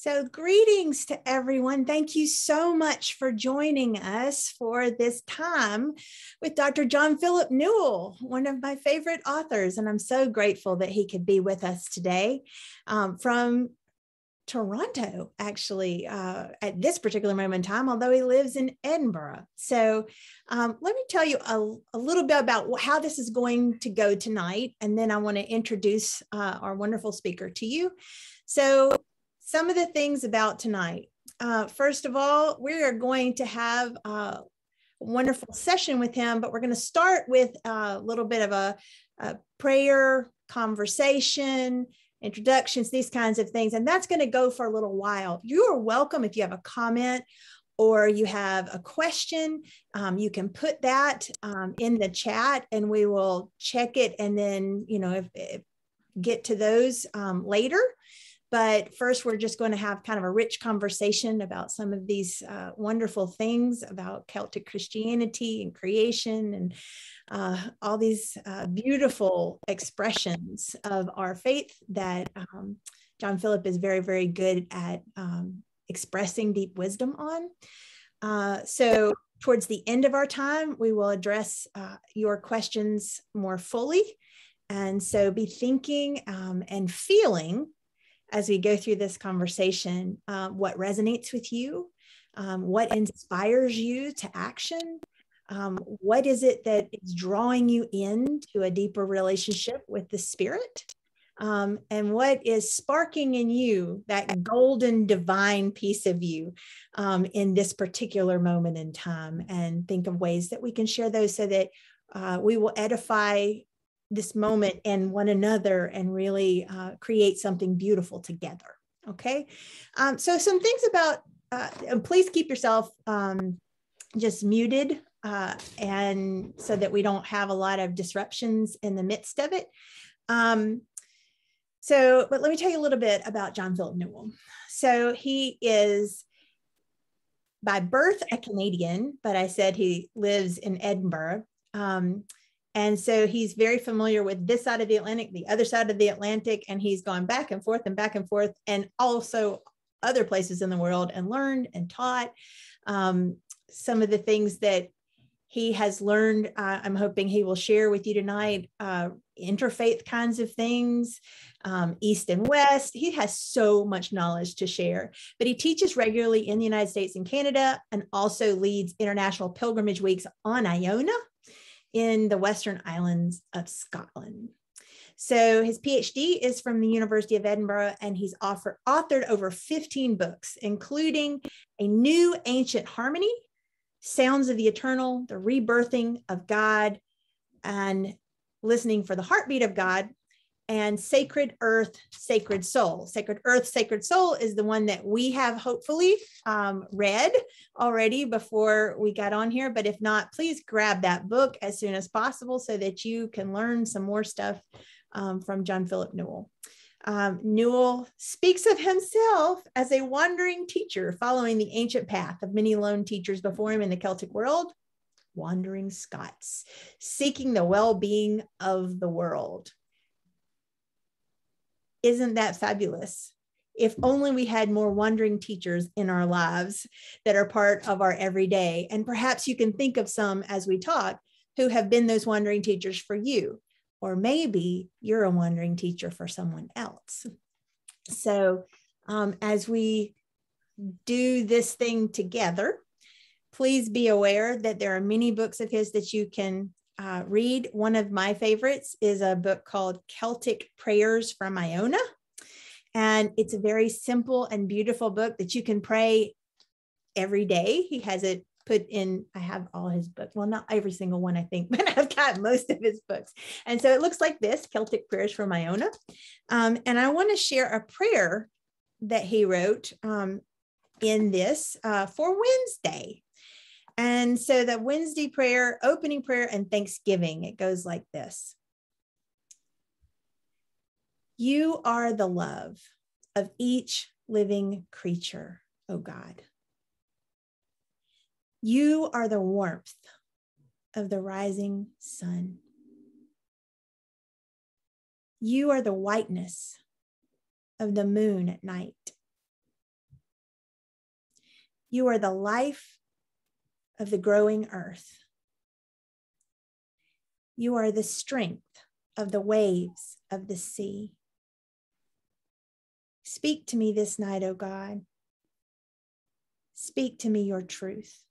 So, greetings to everyone. Thank you so much for joining us for this time with Dr. John Philip Newell, one of my favorite authors. And I'm so grateful that he could be with us today um, from Toronto, actually, uh, at this particular moment in time, although he lives in Edinburgh. So, um, let me tell you a, a, little bit about how this is going to go tonight. And then I want to introduce uh, our wonderful speaker to you. So, some of the things about tonight. Uh, first of all, we are going to have a wonderful session with him, but we're going to start with a little bit of a, a prayer, conversation, introductions, these kinds of things. And that's going to go for a little while. You are welcome if you have a comment or you have a question, um, you can put that um, in the chat and we will check it and then, you know, if, if get to those um, later. But first, we're just going to have kind of a rich conversation about some of these uh, wonderful things about Celtic Christianity and creation and uh, all these uh, beautiful expressions of our faith that um, John Philip is very, very good at um, expressing deep wisdom on. Uh, so, towards the end of our time, we will address uh, your questions more fully. And so, be thinking um, and feeling as we go through this conversation uh, what resonates with you, um, what inspires you to action. Um, what is it that is drawing you into a deeper relationship with the spirit? Um, and what is sparking in you that golden divine piece of you um, in this particular moment in time? And think of ways that we can share those so that uh, we will edify this moment and one another and really uh, create something beautiful together. Okay. Um, so, some things about, uh, please keep yourself um, just muted uh, and so that we don't have a lot of disruptions in the midst of it. Um, so, but let me tell you a little bit about John Philip Newell. So, he is by birth a Canadian, but I said he lives in Edinburgh. Um, and so he's very familiar with this side of the Atlantic, the other side of the Atlantic, and he's gone back and forth and back and forth, and also other places in the world and learned and taught um, some of the things that he has learned. Uh, I'm hoping he will share with you tonight uh, interfaith kinds of things, um, East and West. He has so much knowledge to share, but he teaches regularly in the United States and Canada and also leads international pilgrimage weeks on Iona in the Western Islands of Scotland. So his PhD is from the University of Edinburgh, and he's offer, authored over 15 books, including A New Ancient Harmony, Sounds of the Eternal, The Rebirthing of God, and Listening for the Heartbeat of God, and Sacred Earth, Sacred Soul. Sacred Earth, Sacred Soul is the one that we have hopefully um, read already before we got on here. But if not, please grab that book as soon as possible so that you can learn some more stuff um, from John Philip Newell. Um, Newell speaks of himself as a wandering teacher following the ancient path of many lone teachers before him in the Celtic world, wandering Scots, seeking the well being of the world. Isn't that fabulous? If only we had more wandering teachers in our lives that are part of our everyday. And perhaps you can think of some as we talk who have been those wandering teachers for you. Or maybe you're a wandering teacher for someone else. So, um, as we do this thing together, please be aware that there are many books of his that you can uh, read. One of my favorites is a book called Celtic Prayers from Iona. And it's a very simple and beautiful book that you can pray every day. He has it put in, I have all his books. Well, not every single one, I think, but I've got most of his books. And so it looks like this Celtic Prayers from Iona. Um, and I want to share a prayer that he wrote um, in this uh, for Wednesday. And so the Wednesday prayer, opening prayer, and Thanksgiving, it goes like this You are the love of each living creature, O God. You are the warmth of the rising sun. You are the whiteness of the moon at night. You are the life of the growing earth. You are the strength of the waves of the sea. Speak to me this night, O God. Speak to me your truth.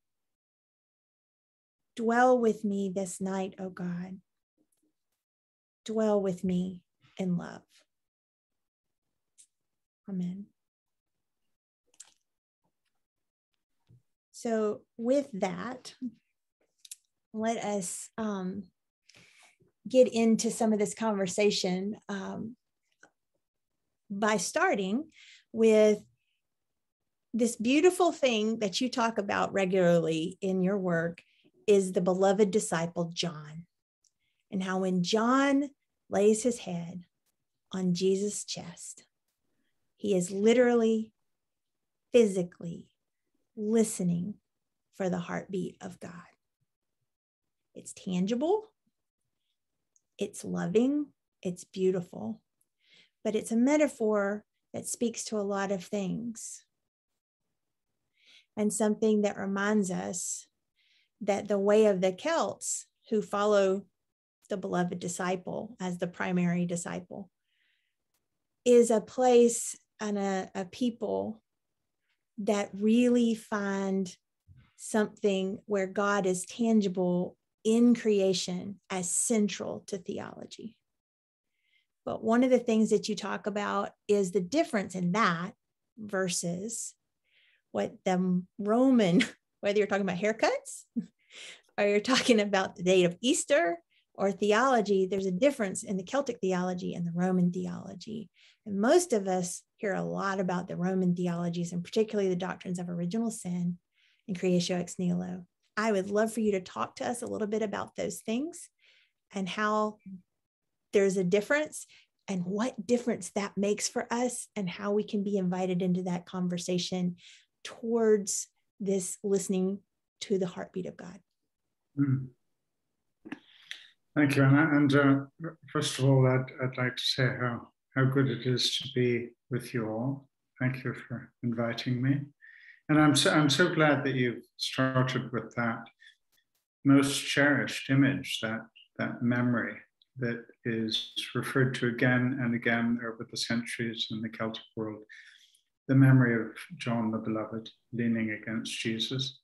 Dwell with me this night, O God. Dwell with me in love. Amen. So, with that, let us um, get into some of this conversation um, by starting with this beautiful thing that you talk about regularly in your work is the beloved disciple John, and how when John lays his head on Jesus' chest, he is literally, physically listening for the heartbeat of God. It's tangible, it's loving, it's beautiful, but it's a metaphor that speaks to a lot of things. And something that reminds us that the way of the Celts who follow the beloved disciple as the primary disciple is a place and a, a people that really find something where God is tangible in creation as central to theology. But one of the things that you talk about is the difference in that versus what the Roman, whether you're talking about haircuts or you're talking about the date of Easter or theology, there's a difference in the Celtic theology and the Roman theology. And most of us hear a lot about the Roman theologies and particularly the doctrines of original sin and creatio ex nihilo. I would love for you to talk to us a little bit about those things and how there's a difference and what difference that makes for us and how we can be invited into that conversation towards this listening to the heartbeat of God. Mm. Thank you, Anna. And uh, first of all, I'd, I'd like to say how how good it is to be with you all. Thank you for inviting me. And I'm so, I'm so glad that you've started with that most cherished image, that, that memory that is referred to again and again over the centuries in the Celtic world, the memory of John the Beloved leaning against Jesus,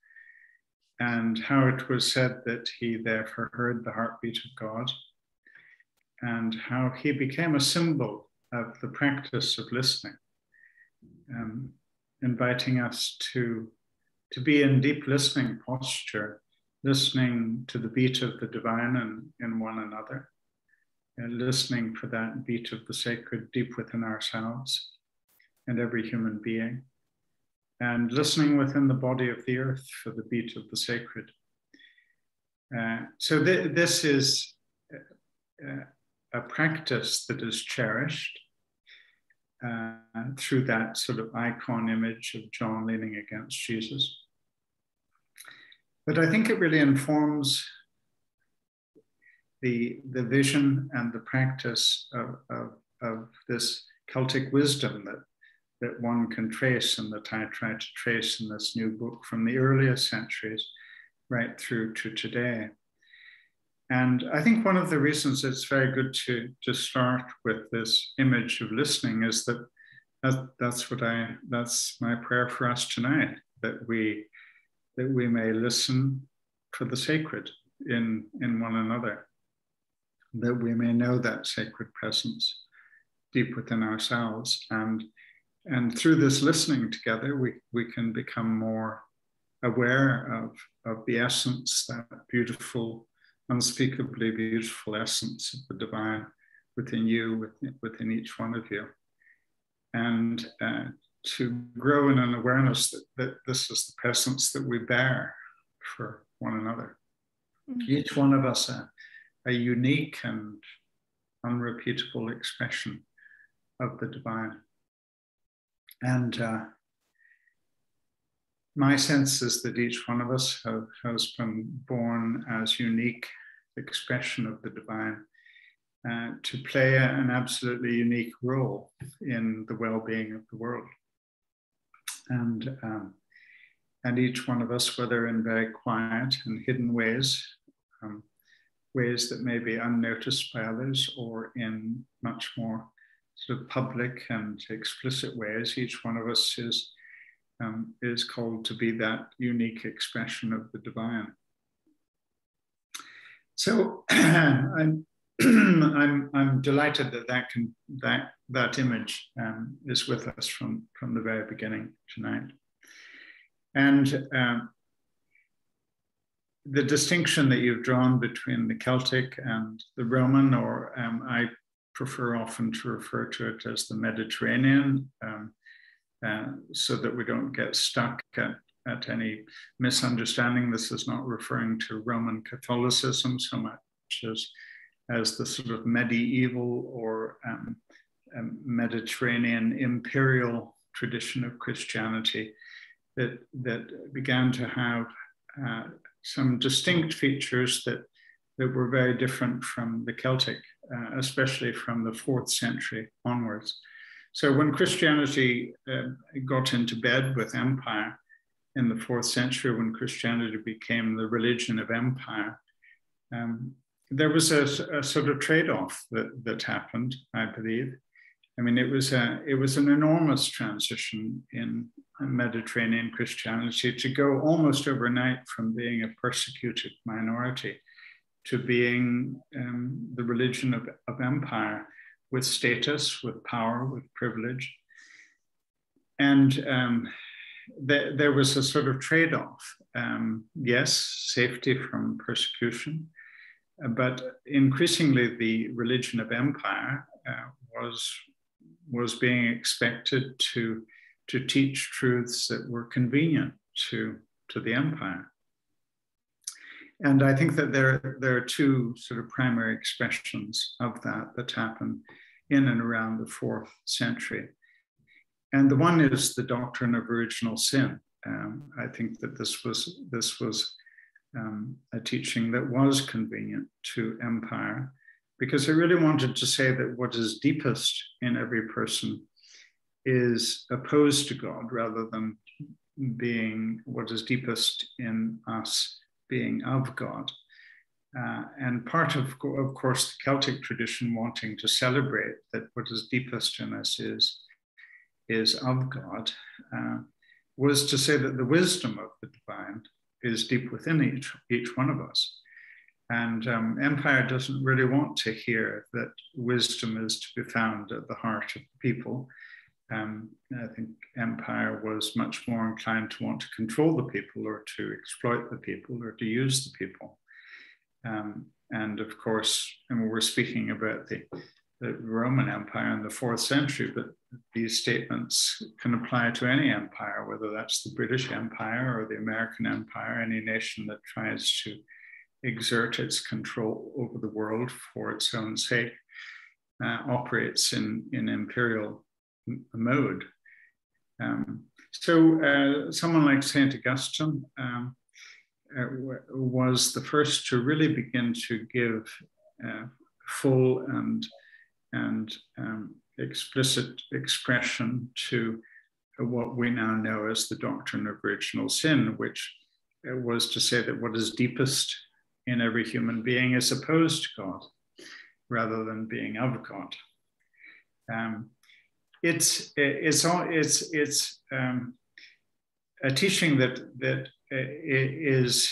and how it was said that he therefore heard the heartbeat of God, and how he became a symbol of the practice of listening, um, inviting us to, to be in deep listening posture, listening to the beat of the divine and in one another, and listening for that beat of the sacred deep within ourselves and every human being, and listening within the body of the earth for the beat of the sacred. Uh, so th- this is uh, a practice that is cherished uh, through that sort of icon image of John leaning against Jesus. But I think it really informs the, the vision and the practice of, of, of this Celtic wisdom that, that one can trace and that I try to trace in this new book from the earliest centuries right through to today. And I think one of the reasons it's very good to, to start with this image of listening is that, that that's what I that's my prayer for us tonight, that we that we may listen for the sacred in, in one another, that we may know that sacred presence deep within ourselves. And, and through this listening together, we, we can become more aware of, of the essence, that beautiful unspeakably beautiful essence of the divine within you, within, within each one of you. And uh, to grow in an awareness that, that this is the presence that we bear for one another. Mm-hmm. Each one of us a, a unique and unrepeatable expression of the divine. And uh, my sense is that each one of us have, has been born as unique expression of the divine uh, to play an absolutely unique role in the well-being of the world. And um, and each one of us, whether in very quiet and hidden ways, um, ways that may be unnoticed by others, or in much more sort of public and explicit ways, each one of us is, um, is called to be that unique expression of the divine. So I'm, I'm, I'm delighted that that, can, that, that image um, is with us from, from the very beginning tonight. And um, the distinction that you've drawn between the Celtic and the Roman, or um, I prefer often to refer to it as the Mediterranean, um, uh, so that we don't get stuck at, at any misunderstanding. This is not referring to Roman Catholicism so much as, as the sort of medieval or um, um Mediterranean imperial tradition of Christianity that, that began to have uh, some distinct features that, that were very different from the Celtic, uh, especially from the fourth century onwards. So when Christianity uh, got into bed with empire in the fourth century, when Christianity became the religion of empire, um, there was a, a, sort of trade-off that, that happened, I believe. I mean, it was a, it was an enormous transition in Mediterranean Christianity to go almost overnight from being a persecuted minority to being um, the religion of, of empire with status, with power, with privilege. And um, th- there was a sort of trade off. Um, yes, safety from persecution, but increasingly the religion of empire uh, was, was being expected to to teach truths that were convenient to, to the empire. And I think that there, there are two sort of primary expressions of that that happen in and around the fourth century. And the one is the doctrine of original sin. Um, I think that this was, this was um, a teaching that was convenient to empire because it really wanted to say that what is deepest in every person is opposed to God rather than being what is deepest in us being of God. Uh, and part of, of course, the Celtic tradition wanting to celebrate that what is deepest in us is, is of God, uh, was to say that the wisdom of the divine is deep within each, each one of us. And um, empire doesn't really want to hear that wisdom is to be found at the heart of the people um, I think empire was much more inclined to want to control the people or to exploit the people or to use the people. Um, and of course, and we're speaking about the, the Roman Empire in the fourth century, but these statements can apply to any empire, whether that's the British Empire or the American Empire, any nation that tries to exert its control over the world for its own sake, uh, operates in, in imperial mode. Um, so uh, someone like St. Augustine um, uh, was the first to really begin to give uh, full and, and um, explicit expression to what we now know as the doctrine of original sin, which uh, was to say that what is deepest in every human being is opposed to God rather than being of God. Um, it's it's it's it's um, a teaching that that is,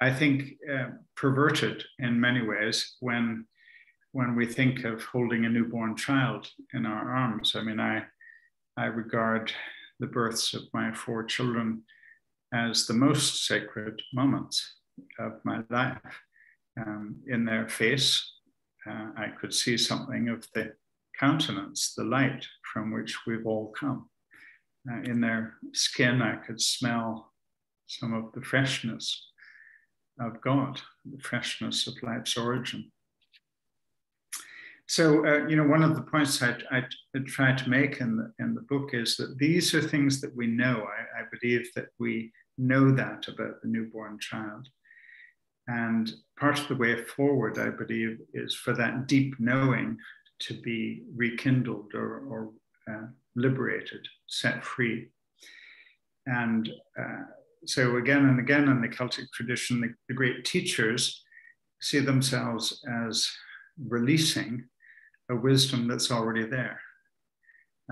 I think, uh, perverted in many ways when when we think of holding a newborn child in our arms. I mean, I I regard the births of my four children as the most sacred moments of my life. Um, in their face, uh, I could see something of the countenance, the light from which we've all come. Uh, in their skin, I could smell some of the freshness of God, the freshness of life's origin. So, uh, you know, one of the points I, try to make in the, in the book is that these are things that we know. I, I believe that we know that about the newborn child. And part of the way forward, I believe, is for that deep knowing to be rekindled or, or uh, liberated, set free. and uh, so again and again in the Celtic tradition, the, the great teachers see themselves as releasing a wisdom that's already there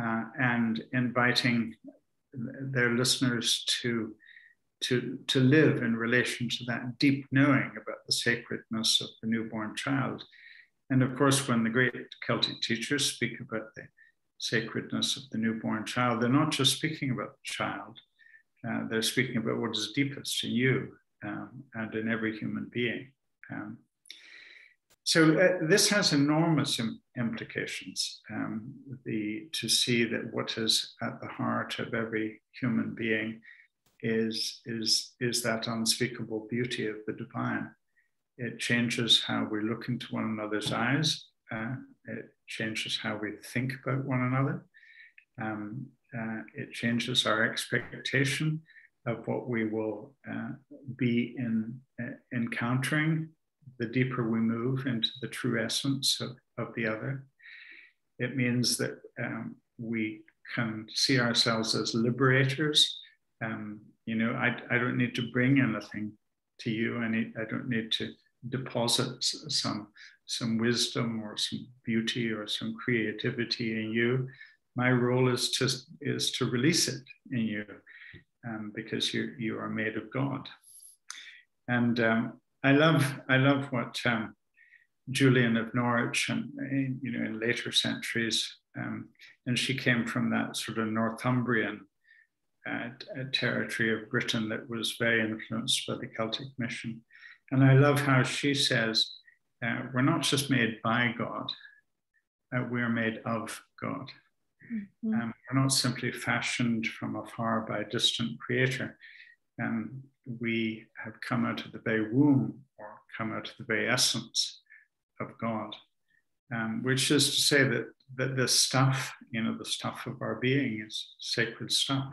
uh, and inviting their listeners to, to, to live in relation to that deep knowing about the sacredness of the newborn child. And of course, when the great Celtic teachers speak about the sacredness of the newborn child, they're not just speaking about the child, uh, they're speaking about what is deepest in you um, and in every human being. Um, so uh, this has enormous Im- implications. Um, the to see that what is at the heart of every human being is is is that unspeakable beauty of the divine. It changes how we look into one another's eyes. Uh, it changes how we think about one another. Um, uh, it changes our expectation of what we will uh, be in uh, encountering the deeper we move into the true essence of, of the other. It means that um, we can see ourselves as liberators. Um, you know, I, I don't need to bring anything to you. I, need, I don't need to deposit some, some wisdom or some beauty or some creativity in you. My role is to, is to release it in you um, because you, you are made of God. And um, I love I love what um, Julian of Norwich and you know in later centuries, um, and she came from that sort of Northumbrian uh, territory of Britain that was very influenced by the Celtic mission, and I love how she says uh, we're not just made by God, uh, we're made of God. Mm-hmm. Um, we're not simply fashioned from afar by a distant creator. Um, we have come out of the very womb or come out of the very essence of God, um, which is to say that, that the stuff, you know, the stuff of our being is sacred stuff.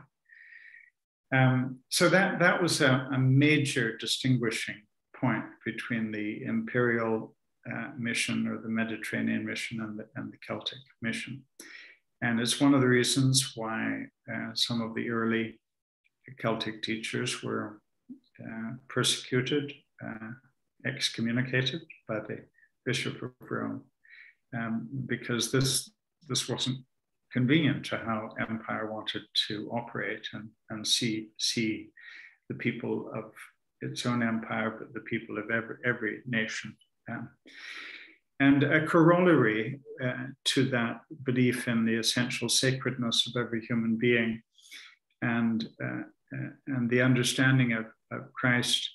Um, so that, that was a, a, major distinguishing point between the imperial uh, mission or the Mediterranean mission and the, and the Celtic mission. And it's one of the reasons why uh, some of the early Celtic teachers were uh, persecuted, uh, excommunicated by the Bishop of Rome, um, because this, this wasn't convenient to how empire wanted to operate and, and see, see the people of its own empire, but the people of every, every nation. Um, and a corollary uh, to that belief in the essential sacredness of every human being and, uh, uh, and the understanding of of Christ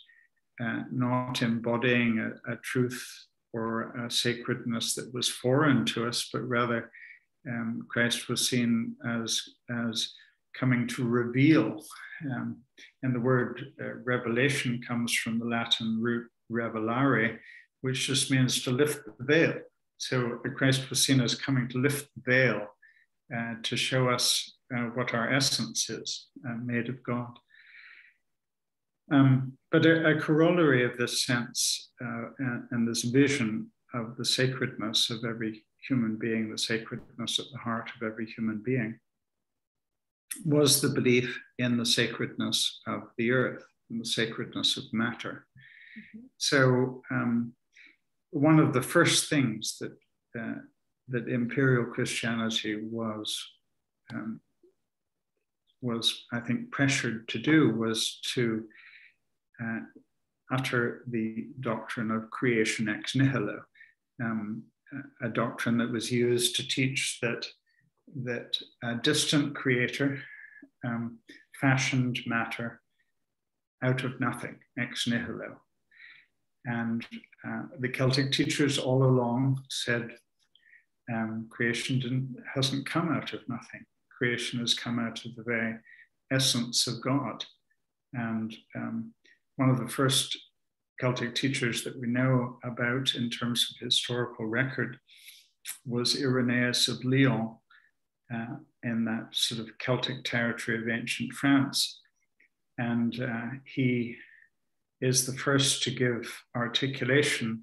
uh, not embodying a, a, truth or a sacredness that was foreign to us, but rather um, Christ was seen as, as coming to reveal. Um, and the word uh, revelation comes from the Latin root revelare, which just means to lift the veil. So Christ was seen as coming to lift the veil uh, to show us uh, what our essence is, uh, made of God. Um, but a, a, corollary of this sense uh, and, and, this vision of the sacredness of every human being, the sacredness at the heart of every human being, was the belief in the sacredness of the earth and the sacredness of matter. Mm-hmm. So, um, one of the first things that uh, that imperial Christianity was um, was, I think, pressured to do was to uh, utter the doctrine of creation ex nihilo, um, a doctrine that was used to teach that, that a distant creator um, fashioned matter out of nothing, ex nihilo. And uh, the Celtic teachers all along said um, creation hasn't come out of nothing. Creation has come out of the very essence of God. And um, one of the first Celtic teachers that we know about in terms of historical record was Irenaeus of Lyon uh, in that sort of Celtic territory of ancient France. And uh, he is the first to give articulation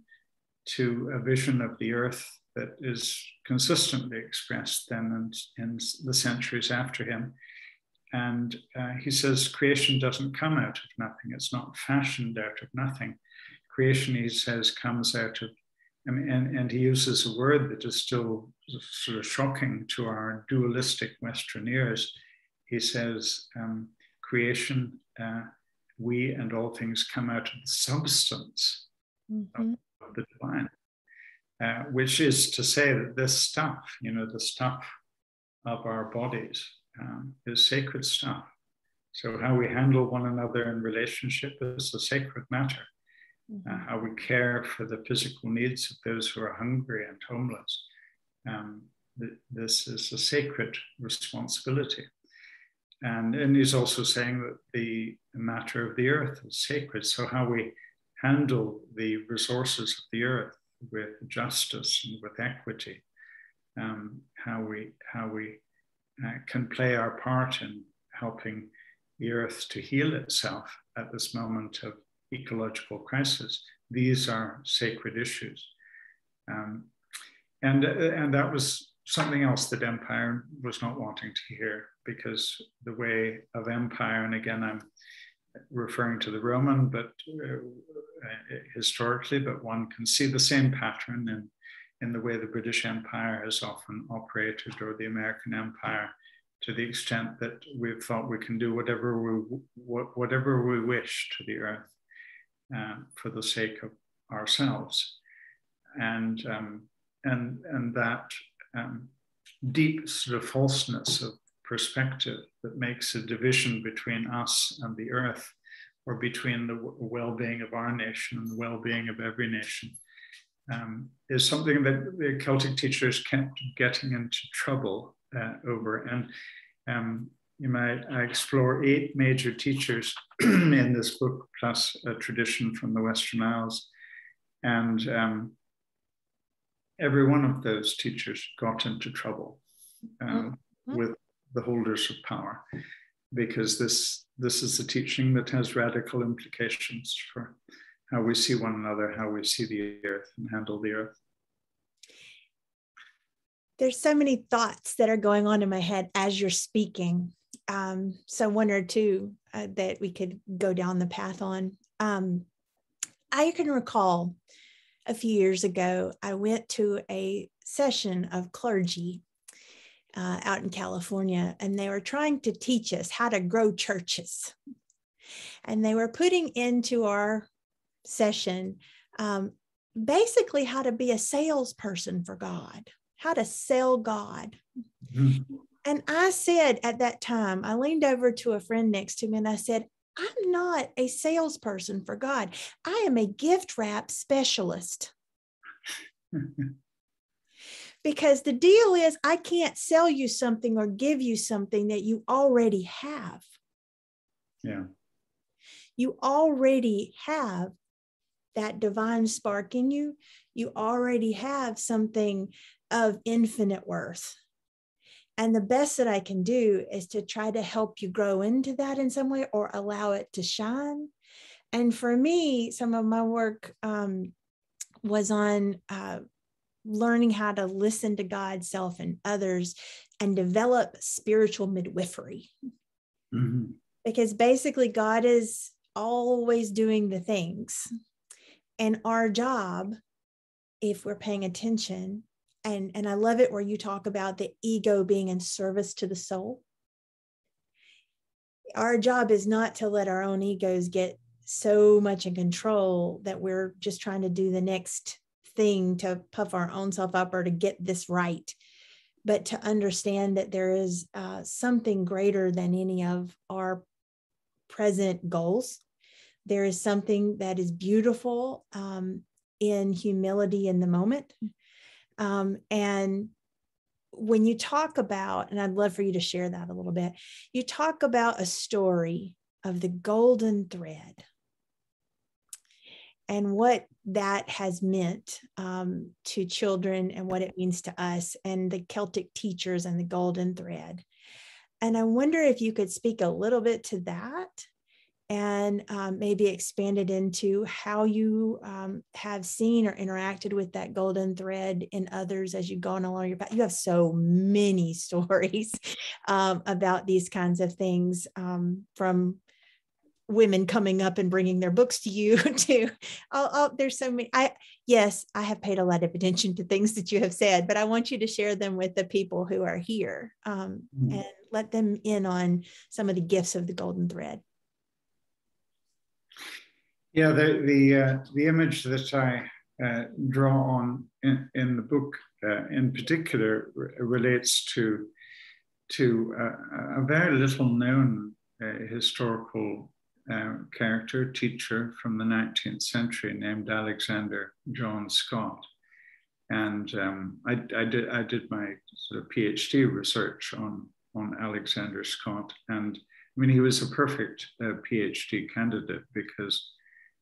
to a vision of the earth that is consistently expressed then and in the centuries after him and uh, he says creation doesn't come out of nothing. It's not fashioned out of nothing. Creation, he says, comes out of, I mean, and, and he uses a word that is still sort of shocking to our dualistic Western ears. He says, um, creation, uh, we and all things come out of the substance mm-hmm. of, the divine, uh, which is to say that this stuff, you know, the stuff of our bodies, um, is sacred stuff. So, how we handle one another in relationship is a sacred matter. Mm-hmm. Uh, how we care for the physical needs of those who are hungry and homeless. Um, th- this is a sacred responsibility. And, and he's also saying that the matter of the earth is sacred. So, how we handle the resources of the earth with justice and with equity, um, how we, how we uh, can play our part in helping the earth to heal itself at this moment of ecological crisis. These are sacred issues. Um, and, uh, and that was something else that empire was not wanting to hear because the way of empire, and again, I'm referring to the Roman, but uh, historically, but one can see the same pattern in in the way the British Empire has often operated or the American Empire to the extent that we've thought we can do whatever we, whatever we wish to the earth uh, for the sake of ourselves. And, um, and, and that um, deep sort of falseness of perspective that makes a division between us and the earth or between the well-being of our nation and the well-being of every nation um, is something that the Celtic teachers kept getting into trouble uh, over. And um, you might I explore eight major teachers in this book, plus a tradition from the Western Isles. And um, every one of those teachers got into trouble um, mm-hmm. with the holders of power because this, this is a teaching that has radical implications for how we see one another, how we see the earth and handle the earth. There's so many thoughts that are going on in my head as you're speaking. Um, so one or two uh, that we could go down the path on. Um, I can recall a few years ago, I went to a session of clergy uh, out in California, and they were trying to teach us how to grow churches. And they were putting into our session um, basically how to be a salesperson for God, how to sell God. Mm-hmm. And I said at that time, I leaned over to a friend next to me and I said, I'm not a salesperson for God. I am a gift wrap specialist. because the deal is, I can't sell you something or give you something that you already have. Yeah. You already have that divine spark in you, you already have something of infinite worth. And the best that I can do is to try to help you grow into that in some way or allow it to shine. And for me, some of my work um, was on uh, learning how to listen to God, self, and others and develop spiritual midwifery. Mm-hmm. Because basically, God is always doing the things and our job if we're paying attention and and i love it where you talk about the ego being in service to the soul our job is not to let our own egos get so much in control that we're just trying to do the next thing to puff our own self up or to get this right. But to understand that there is uh, something greater than any of our present goals. There is something that is beautiful um, in humility in the moment. Um, and when you talk about, and I'd love for you to share that a little bit, you talk about a story of the golden thread and what that has meant um, to children and what it means to us and the Celtic teachers and the golden thread. And I wonder if you could speak a little bit to that and um, maybe it into how you um, have seen or interacted with that golden thread in others as you've gone along your path. You have so many stories um, about these kinds of things um, from women coming up and bringing their books to you too. oh, oh, there's so many i yes i have paid a lot of attention to things that you have said but i want you to share them with the people who are here um, mm. and let them in on some of the gifts of the golden thread yeah the the uh, the image that i uh, draw on in, in the book uh, in particular relates to to uh, a very little known uh, historical uh, character, teacher from the 19th century named Alexander John Scott. And um, I, I, did, I did my sort of PhD research on, on Alexander Scott. And I mean, he was a perfect uh, PhD candidate because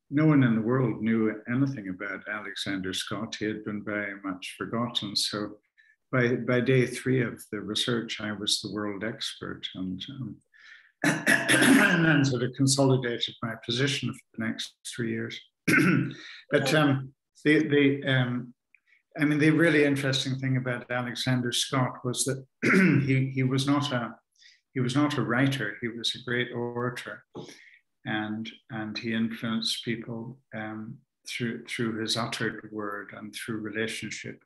no one in the world knew anything about Alexander Scott. He had been very much forgotten. So by, by day three of the research, I was the world expert. And um, and then sort of consolidated my position for the next three years. but um, the, the um, I mean, the really interesting thing about Alexander Scott was that he, he was not a he was not a writer. He was a great orator, and and he influenced people um, through through his uttered word and through relationship,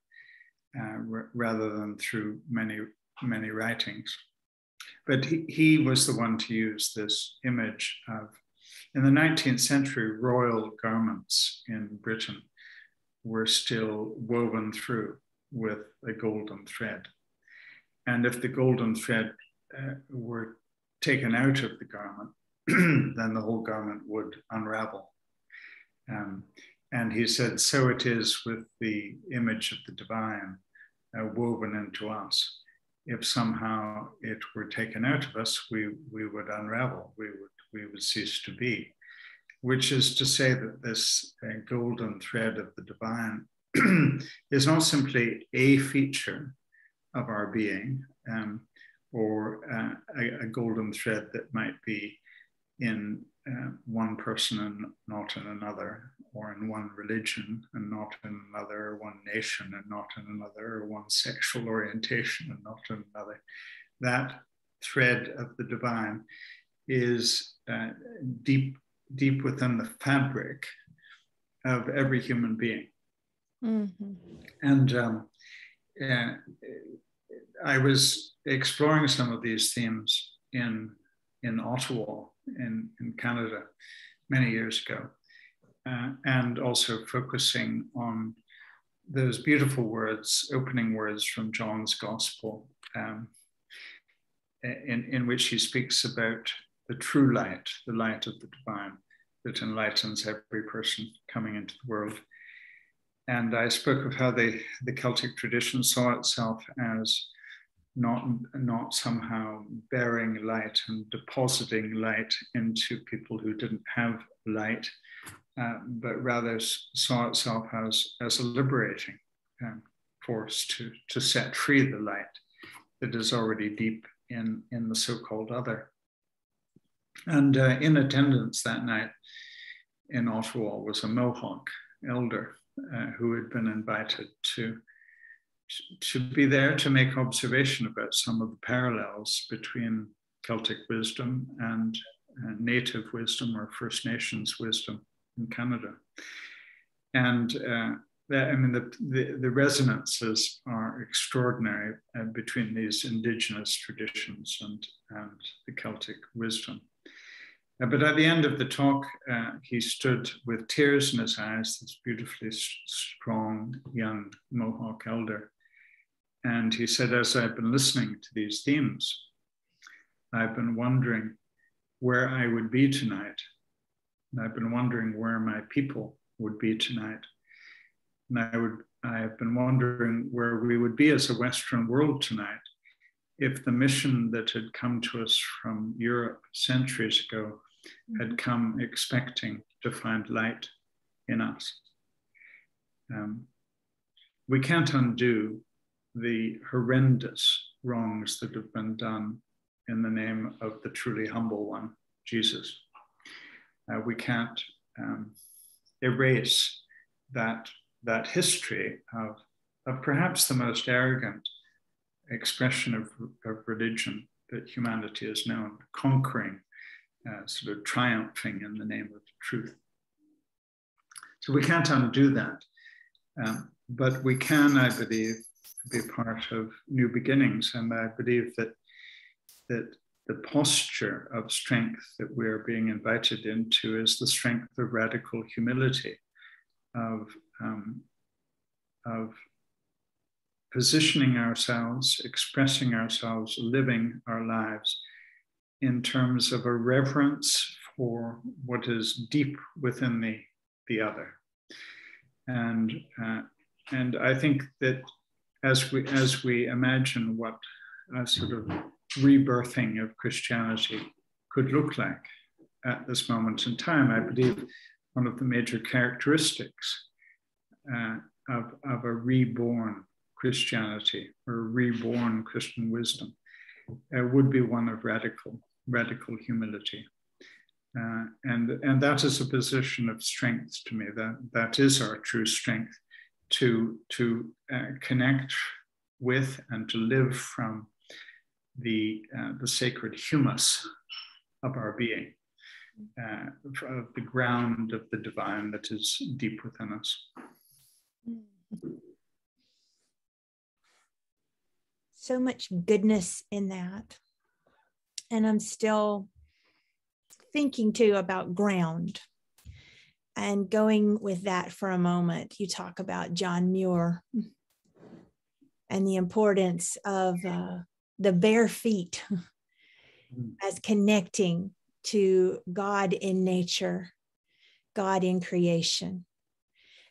uh, rather than through many many writings. But he, he was the one to use this image of, in the 19th century, royal garments in Britain were still woven through with a golden thread. And if the golden thread uh, were taken out of the garment, then the whole garment would unravel. Um, and he said, So it is with the image of the divine uh, woven into us if somehow it were taken out of us, we, we would unravel, we would, we would cease to be. Which is to say that this uh, golden thread of the divine is not simply a feature of our being um, or uh, a, a, golden thread that might be in uh, one person and not in another, or in one religion and not in another, or one nation and not in another, or one sexual orientation and not in another. That thread of the divine is uh, deep, deep within the fabric of every human being. Mm-hmm. And um, uh, I was exploring some of these themes in in Ottawa in, in Canada many years ago, uh, and also focusing on those beautiful words, opening words from John's Gospel, um, in, in which he speaks about the true light, the light of the divine that enlightens every person coming into the world. And I spoke of how the, the Celtic tradition saw itself as not, not somehow bearing light and depositing light into people who didn't have light, uh, but rather saw itself as, as a liberating um, force to, to set free the light that is already deep in, in the so called other. And uh, in attendance that night in Ottawa was a Mohawk elder uh, who had been invited to to be there to make observation about some of the parallels between Celtic wisdom and uh, native wisdom or First Nations wisdom in Canada. And uh, that, I mean, the, the, the, resonances are extraordinary uh, between these indigenous traditions and, and the Celtic wisdom. Uh, but at the end of the talk, uh, he stood with tears in his eyes, this beautifully strong young Mohawk elder, and he said, as I've been listening to these themes, I've been wondering where I would be tonight. And I've been wondering where my people would be tonight. And I would I have been wondering where we would be as a Western world tonight if the mission that had come to us from Europe centuries ago had mm-hmm. come expecting to find light in us. Um, we can't undo the horrendous wrongs that have been done in the name of the truly humble one, Jesus. Uh, we can't um, erase that, that history of, of perhaps the most arrogant expression of, of religion that humanity has known, conquering, uh, sort of triumphing in the name of truth. So we can't undo that. Um, but we can, I believe, be part of new beginnings. And I believe that, that the posture of strength that we're being invited into is the strength of radical humility, of, um, of positioning ourselves, expressing ourselves, living our lives in terms of a reverence for what is deep within the, the other. And, uh, and I think that as we, as we imagine what a sort of rebirthing of Christianity could look like at this moment in time, I believe one of the major characteristics uh, of, of a reborn Christianity or reborn Christian wisdom uh, would be one of radical, radical humility. Uh, and, and that is a position of strength to me. That, that is our true strength to, to uh, connect with and to live from the, uh, the sacred humus of our being, uh, of the ground of the divine that is deep within us. So much goodness in that. And I'm still thinking too about ground and going with that for a moment. You talk about John Muir and the importance of uh, the bare feet as connecting to God in nature, God in creation,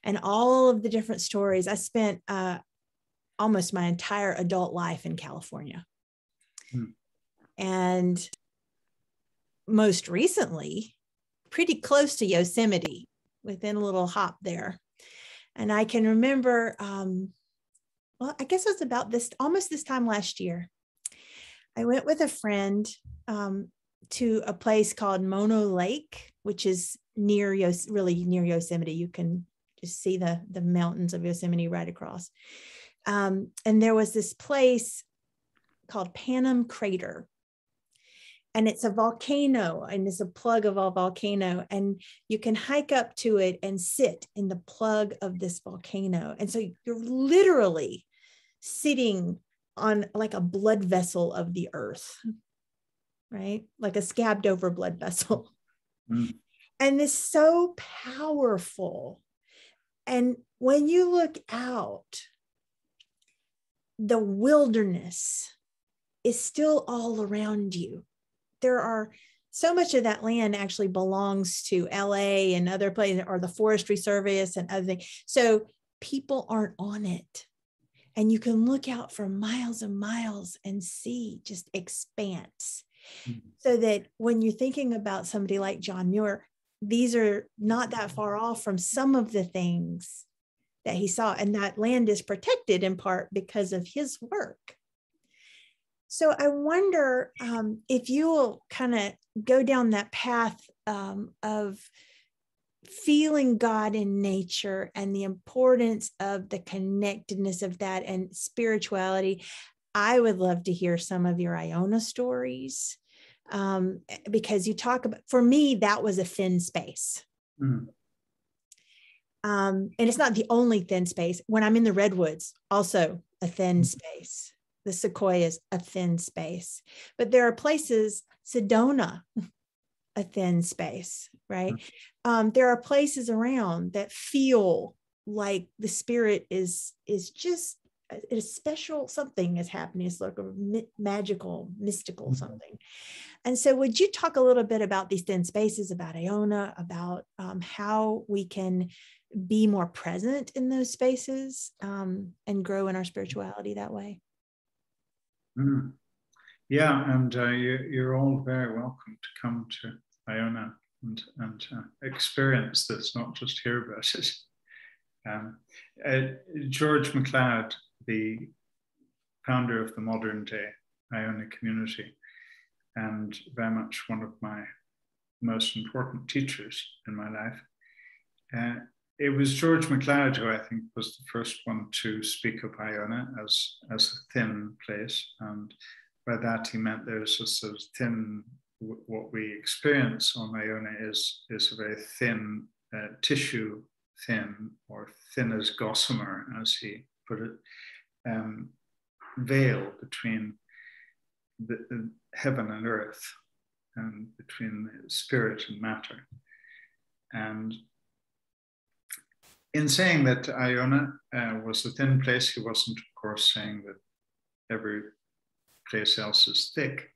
and all of the different stories. I spent uh, almost my entire adult life in California. Hmm. And most recently, pretty close to Yosemite, within a little hop there. And I can remember, um, well, I guess it was about this, almost this time last year. I went with a friend um, to a place called Mono Lake, which is near Yos- really near Yosemite. You can just see the the mountains of Yosemite right across. Um, and there was this place called Panum Crater, and it's a volcano and it's a plug of a volcano and you can hike up to it and sit in the plug of this volcano and so you're literally sitting on like a blood vessel of the earth right like a scabbed over blood vessel mm. and it's so powerful and when you look out the wilderness is still all around you there are so much of that land actually belongs to LA and other places or the forestry service and other things. So people aren't on it. And you can look out for miles and miles and see just expanse. Mm-hmm. So that when you're thinking about somebody like John Muir, these are not that far off from some of the things that he saw. And that land is protected in part because of his work. So I wonder um, if you will kind of go down that path um, of feeling God in nature and the importance of the connectedness of that and spirituality. I would love to hear some of your Iona stories um, because you talk about, for me, that was a thin space. Mm. Um, and it's not the only thin space. When I'm in the redwoods, also a thin mm. space the sequoias a thin space but there are places sedona a thin space right mm-hmm. um, there are places around that feel like the spirit is is just a, a special something is happening it's like a magical mystical mm-hmm. something and so would you talk a little bit about these thin spaces about iona about um, how we can be more present in those spaces um, and grow in our spirituality that way Mm. Yeah, and uh, you, are all very welcome to come to Iona and, and uh, experience this, not just hear about it. Um, uh, George MacLeod, the founder of the modern day Iona community, and very much one of my most important teachers in my life. Uh, it was George MacLeod who I think was the first one to speak of Iona as, as a thin place. And by that he meant there's a sort of thin, what we experience on Iona is, is a very thin uh, tissue, thin or thin as gossamer, as he put it, um, veil between the, the heaven and earth and between spirit and matter. And in saying that Iona uh, was a thin place, he wasn't, of course, saying that every place else is thick.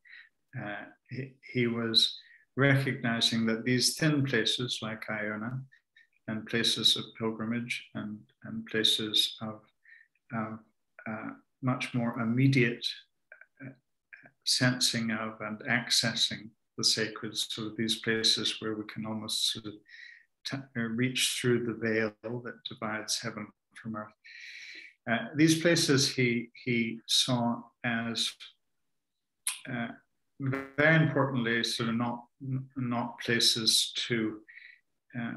Uh, he, he, was recognizing that these thin places like Iona and places of pilgrimage and, and places of uh, much more immediate uh, sensing of and accessing the sacred, so these places where we can almost sort of t- uh, reach through the veil that divides heaven from earth. Uh, these places he, he saw as uh, very importantly, sort of not, not places to uh,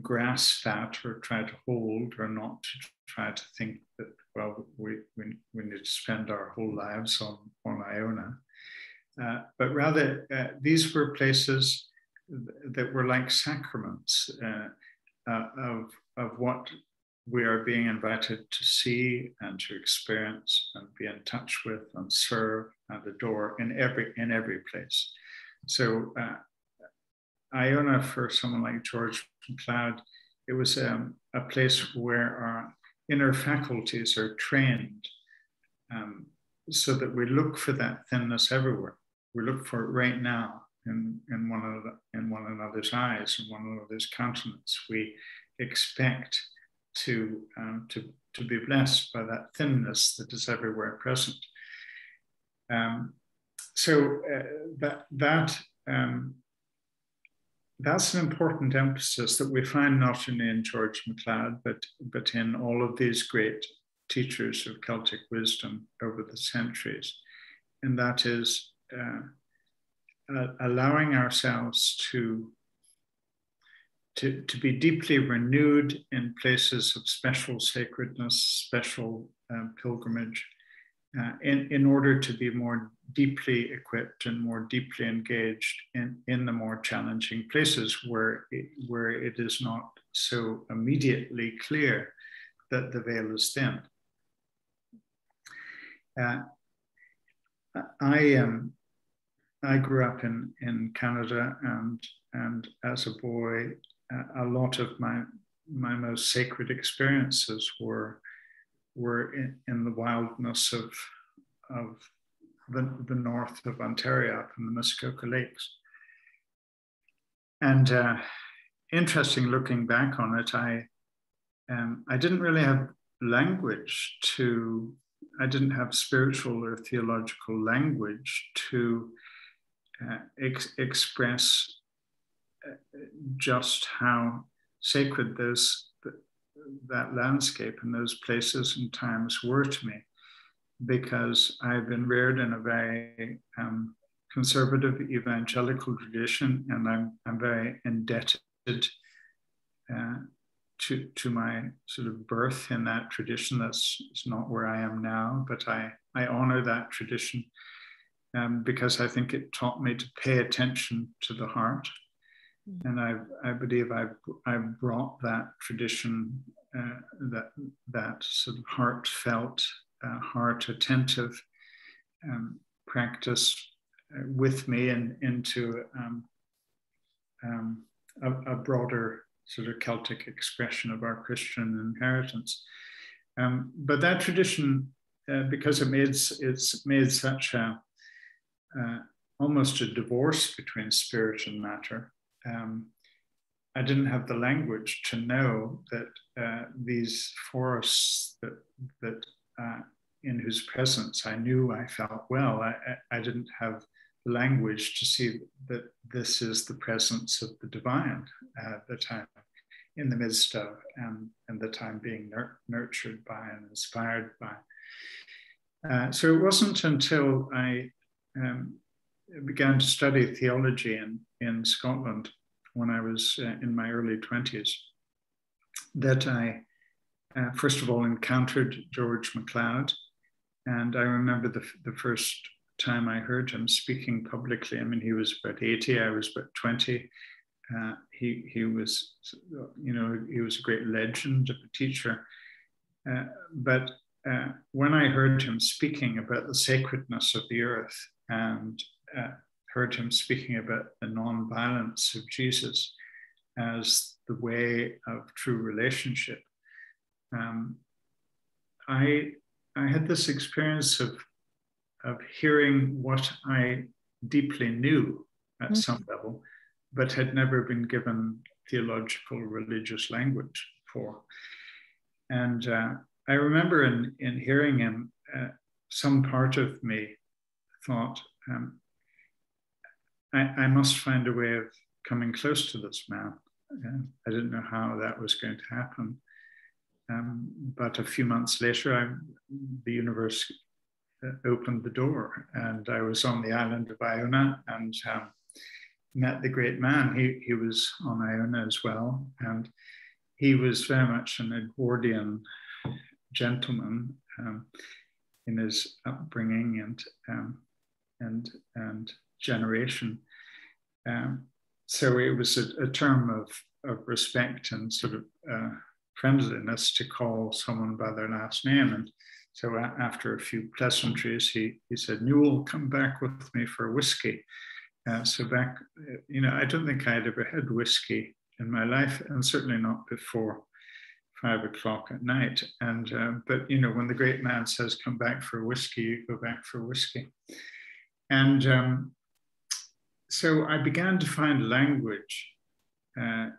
grasp at or try to hold, or not to try to think that, well, we, we, we need to spend our whole lives on, on Iona. Uh, but rather, uh, these were places that were like sacraments uh, uh, of, of what we are being invited to see and to experience and be in touch with and serve and adore in every in every place. So uh, Iona for someone like George MacLeod, it was um, a place where our inner faculties are trained um, so that we look for that thinness everywhere. We look for it right now in, in, one, another, in one another's eyes, in one another's countenance. We expect to, um, to, to be blessed by that thinness that is everywhere present. Um, so uh, that, that um, that's an important emphasis that we find not only in George MacLeod, but, but in all of these great teachers of Celtic wisdom over the centuries. And that is uh, uh, allowing ourselves to, to, to be deeply renewed in places of special sacredness, special um, pilgrimage, uh, in, in order to be more deeply equipped and more deeply engaged in, in the more challenging places where it, where it is not so immediately clear that the veil is thin. Uh, I um, I grew up in, in Canada, and, and as a boy, a lot of my, my most sacred experiences were, were in, in the wildness of, of the, the north of Ontario, up in the Muskoka Lakes. And uh, interesting looking back on it, I, um, I didn't really have language to, I didn't have spiritual or theological language to uh, ex- express just how sacred those that landscape and those places and times were to me because I've been reared in a very um, conservative evangelical tradition and I'm, I'm very indebted uh, to, to my sort of birth in that tradition. That's not where I am now, but I, I honor that tradition um, because I think it taught me to pay attention to the heart. Mm. And I, I believe I've, I've brought that tradition, uh, that, that sort of heartfelt, uh, heart attentive um, practice uh, with me and into um, um, a, a, broader sort of Celtic expression of our Christian inheritance. Um, but that tradition, uh, because it made, it's made such a, uh, almost a divorce between spirit and matter. Um, I didn't have the language to know that uh, these forests that, that uh, in whose presence I knew I felt well, I, I didn't have language to see that this is the presence of the divine uh, that in the midst of and, and I'm being nur- nurtured by and inspired by. Uh, so it wasn't until I um, began to study theology in, in Scotland when I was uh, in my early 20s that I, uh, first of all, encountered George MacLeod. And I remember the, the first time I heard him speaking publicly. I mean, he was about 80, I was about 20. Uh, he, he was, you know, he was a great legend of a teacher. Uh, but uh, when I heard him speaking about the sacredness of the earth and uh, heard him speaking about the non-violence of Jesus as the way of true relationship, um, I I had this experience of of hearing what I deeply knew at mm-hmm. some level, but had never been given theological religious language for. And uh, I remember in, in hearing him, uh, some part of me thought, um, I, I, must find a way of coming close to this man. Uh, I didn't know how that was going to happen. Um, but a few months later, I, the universe uh, opened the door, and I was on the island of Iona and um, met the great man. He, he was on Iona as well, and he was very much an Edwardian gentleman um, in his upbringing and um, and and generation. Um, so it was a, a, term of, of respect and sort of uh, friendliness to call someone by their last name. And so after a few pleasantries, he, he said, Newell, come back with me for whiskey. Uh, so back, you know, I don't think I'd ever had whiskey in my life, and certainly not before five o'clock at night. And uh, but you know, when the great man says, "Come back for whiskey," you go back for whiskey. And um, so I began to find language uh,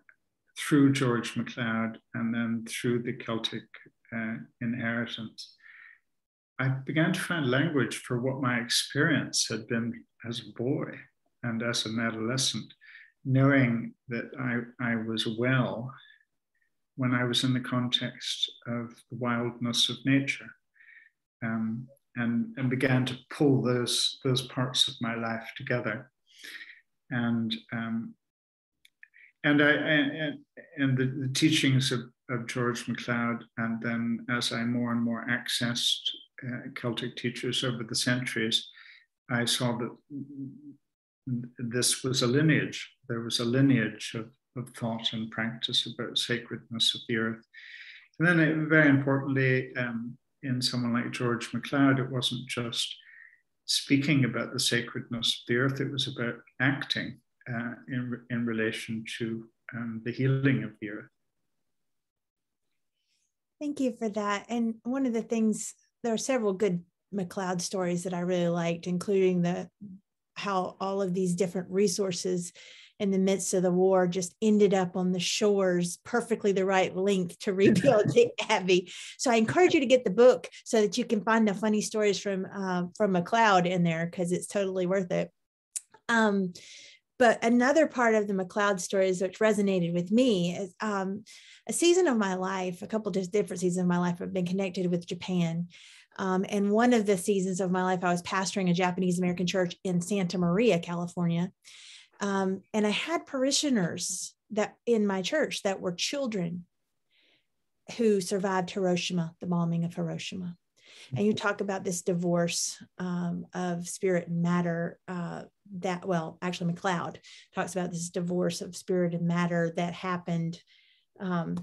through George MacLeod and then through the Celtic uh, inheritance. I began to find language for what my experience had been as a boy and as an adolescent, knowing that I, I was well when I was in the context of the wildness of nature. Um, and, and began to pull those, those parts of my life together. And, um, and, I, and, the, the teachings of, of George MacLeod, and then as I more and more accessed uh, Celtic teachers over the centuries, I saw that this was a lineage. There was a lineage of, of thought and practice about sacredness of the earth. And then, it, very importantly, um, in someone like George MacLeod, it wasn't just speaking about the sacredness of the earth, it was about acting uh, in, in relation to um, the healing of the earth. Thank you for that. And one of the things, there are several good MacLeod stories that I really liked, including the how all of these different resources in the midst of the war just ended up on the shores perfectly the right length to rebuild the abbey. So i encourage you to get the book so that you can find the funny stories from uh, from macleod in there because it's totally worth it. Um, but another part of the macleod stories which resonated with me is um, a season of my life a couple of different seasons of my life have been connected with japan. Um, and one of the seasons of my life, I was pastoring a Japanese American church in Santa Maria, California. Um, and I had parishioners that in my church that were children who survived Hiroshima, the bombing of Hiroshima. And you talk about this divorce um, of spirit and matter. Uh, that well, actually, MacLeod talks about this divorce of spirit and matter that happened. Um,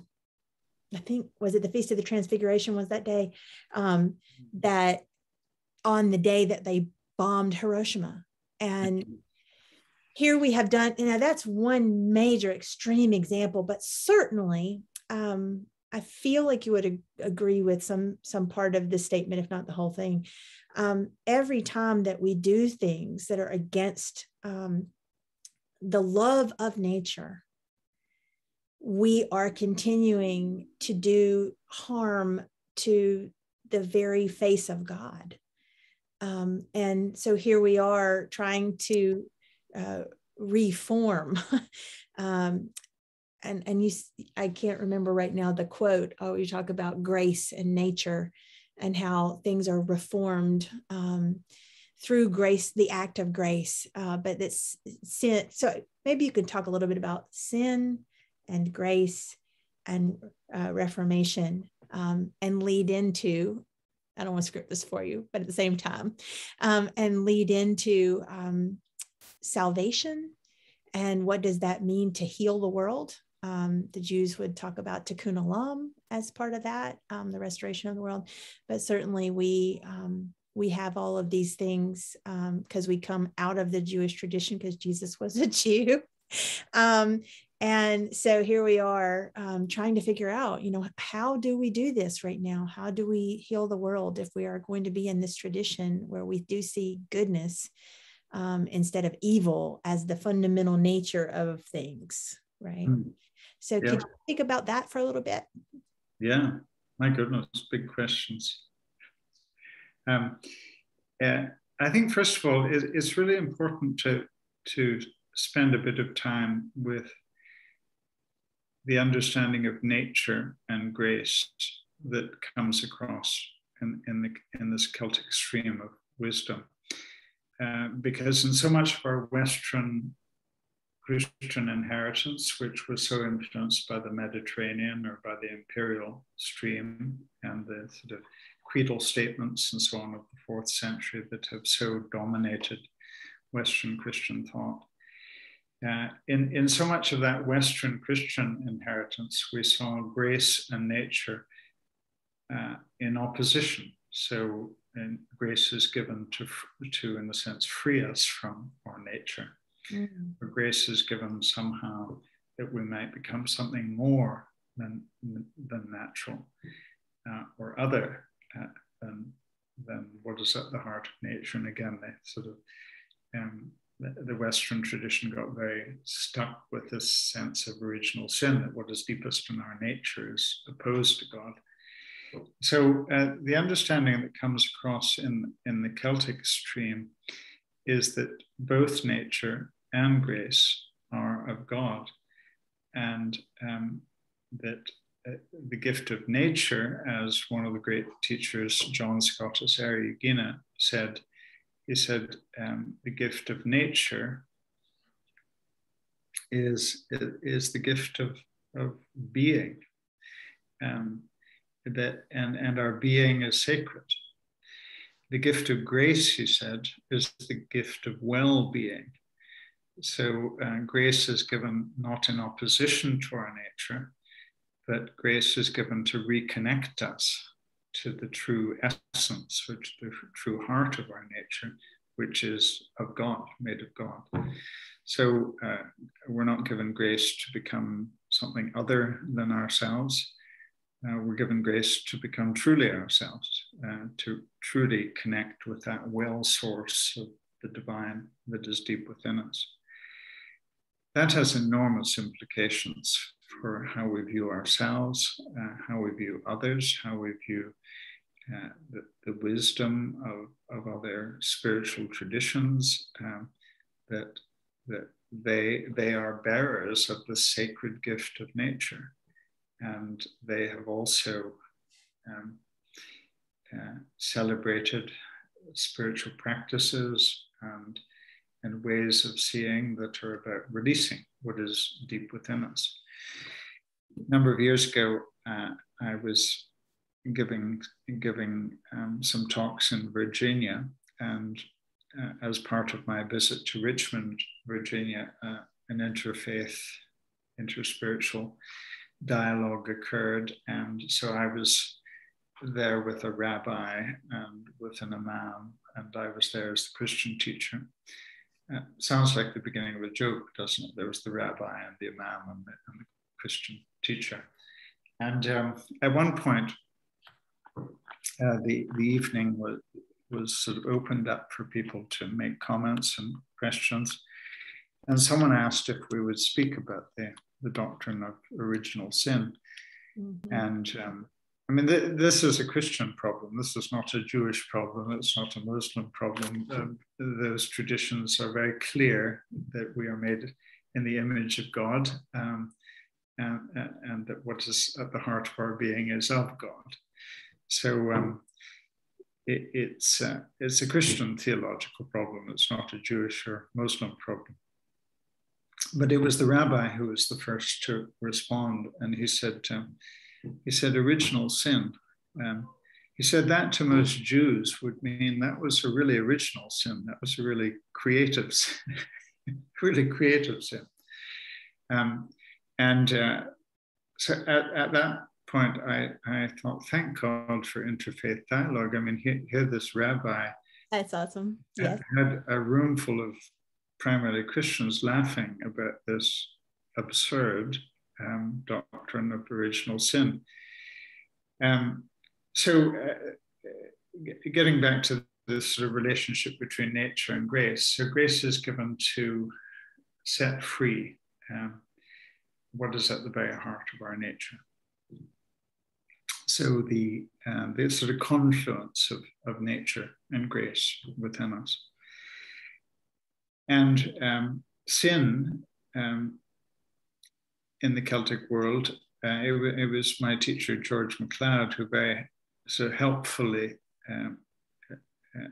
I think was it the Feast of the Transfiguration was that day um, that on the day that they bombed Hiroshima and here we have done you know that's one major extreme example but certainly um, i feel like you would ag- agree with some some part of the statement if not the whole thing. Um, every time that we do things that are against um, the love of nature we are continuing to do harm to the very face of god. Um, and so here we are trying to uh, reform. um, and and you, I can't remember right now the quote. Oh, you talk about grace and nature, and how things are reformed um, through grace, the act of grace. Uh, but it's sin. So maybe you can talk a little bit about sin and grace and uh, reformation um, and lead into I don't want to script this for you, but at the same time, um, and lead into um, salvation and what does that mean to heal the world? Um, the Jews would talk about tikkun olam as part of that, um, the restoration of the world. But certainly, we um, we have all of these things because um, we come out of the Jewish tradition because Jesus was a Jew. Um, and so here we are um, trying to figure out, you know, how do we do this right now? How do we heal the world if we are going to be in this tradition where we do see goodness um, instead of evil as the fundamental nature of things, right? Mm. So, yeah. could you think about that for a little bit? Yeah, my goodness, big questions. Um, uh, I think, first of all, it, it's really important to, to spend a bit of time with the understanding of nature and grace that comes across in, in, the, in this Celtic stream of wisdom. Uh, because in so much of our Western Christian inheritance, which was so influenced by the Mediterranean or by the imperial stream and the sort of creedal statements and so on of the fourth century that have so dominated Western Christian thought. Uh, in, in so much of that Western Christian inheritance, we saw grace and nature uh, in opposition. So and grace is given to, to, in a sense, free us from our nature. Mm. grace is given somehow that we might become something more than, than natural uh, or other uh, than, than what is at the heart of nature. And again, they sort of um, the, the Western tradition got very stuck with this sense of original sin that what is deepest in our nature is opposed to God. So uh, the understanding that comes across in, in the Celtic stream is that both nature and grace are of God, and um, that uh, the gift of nature, as one of the great teachers, John Scotus Eriugena, said, he said, um, the gift of nature is, is the gift of, of being. Um, that and, and our being is sacred. The gift of grace, he said, is the gift of well-being. So uh, grace is given not in opposition to our nature, but grace is given to reconnect us to the true essence, which the true heart of our nature, which is of God, made of God. So uh, we're not given grace to become something other than ourselves uh, we're given grace to become truly ourselves, uh, to truly connect with that well source of the divine that is deep within us. That has enormous implications for how we view ourselves, uh, how we view others, how we view uh, the, the, wisdom of, of other spiritual traditions, um, that, that they, they are bearers of the sacred gift of nature and they have also um, uh, celebrated spiritual practices and, and ways of seeing that are about releasing what is deep within us. A number of years ago, uh, I was giving giving um, some talks in Virginia, and uh, as part of my visit to Richmond, Virginia, uh, an interfaith, interspiritual dialogue occurred. And so I was there with a rabbi and with an imam, and I was there as the Christian teacher. Uh, sounds like the beginning of a joke, doesn't it? There was the rabbi and the imam and the, and the Christian teacher. And um, at one point, uh, the, the evening was, was sort of opened up for people to make comments and questions. And someone asked if we would speak about the the doctrine of original sin. Mm-hmm. And um, I mean, th- this is a Christian problem. This is not a Jewish problem. It's not a Muslim problem. Um, those traditions are very clear that we are made in the image of God um, and, and, that what is at the heart of our being is of God. So um, it, it's, uh, it's a Christian theological problem. It's not a Jewish or Muslim problem. But it was the rabbi who was the first to respond, and he said, um, he said, original sin. Um, he said that to most Jews would mean that was a really original sin. That was a really creative, sin, really creative sin. Um, and uh, so at, at, that point, I, I thought, thank God for interfaith dialogue. I mean, here, here this rabbi. That's awesome. Yes. Had a room full of primarily Christians laughing about this absurd um, doctrine of original sin. Um, so, uh, getting back to this sort of relationship between nature and grace, so grace is given to set free um, what is at the very heart of our nature. So, the, uh, the sort of confluence of, of nature and grace within us. And um, sin um, in the Celtic world, uh, it, it, was my teacher, George MacLeod, who very so helpfully um, uh,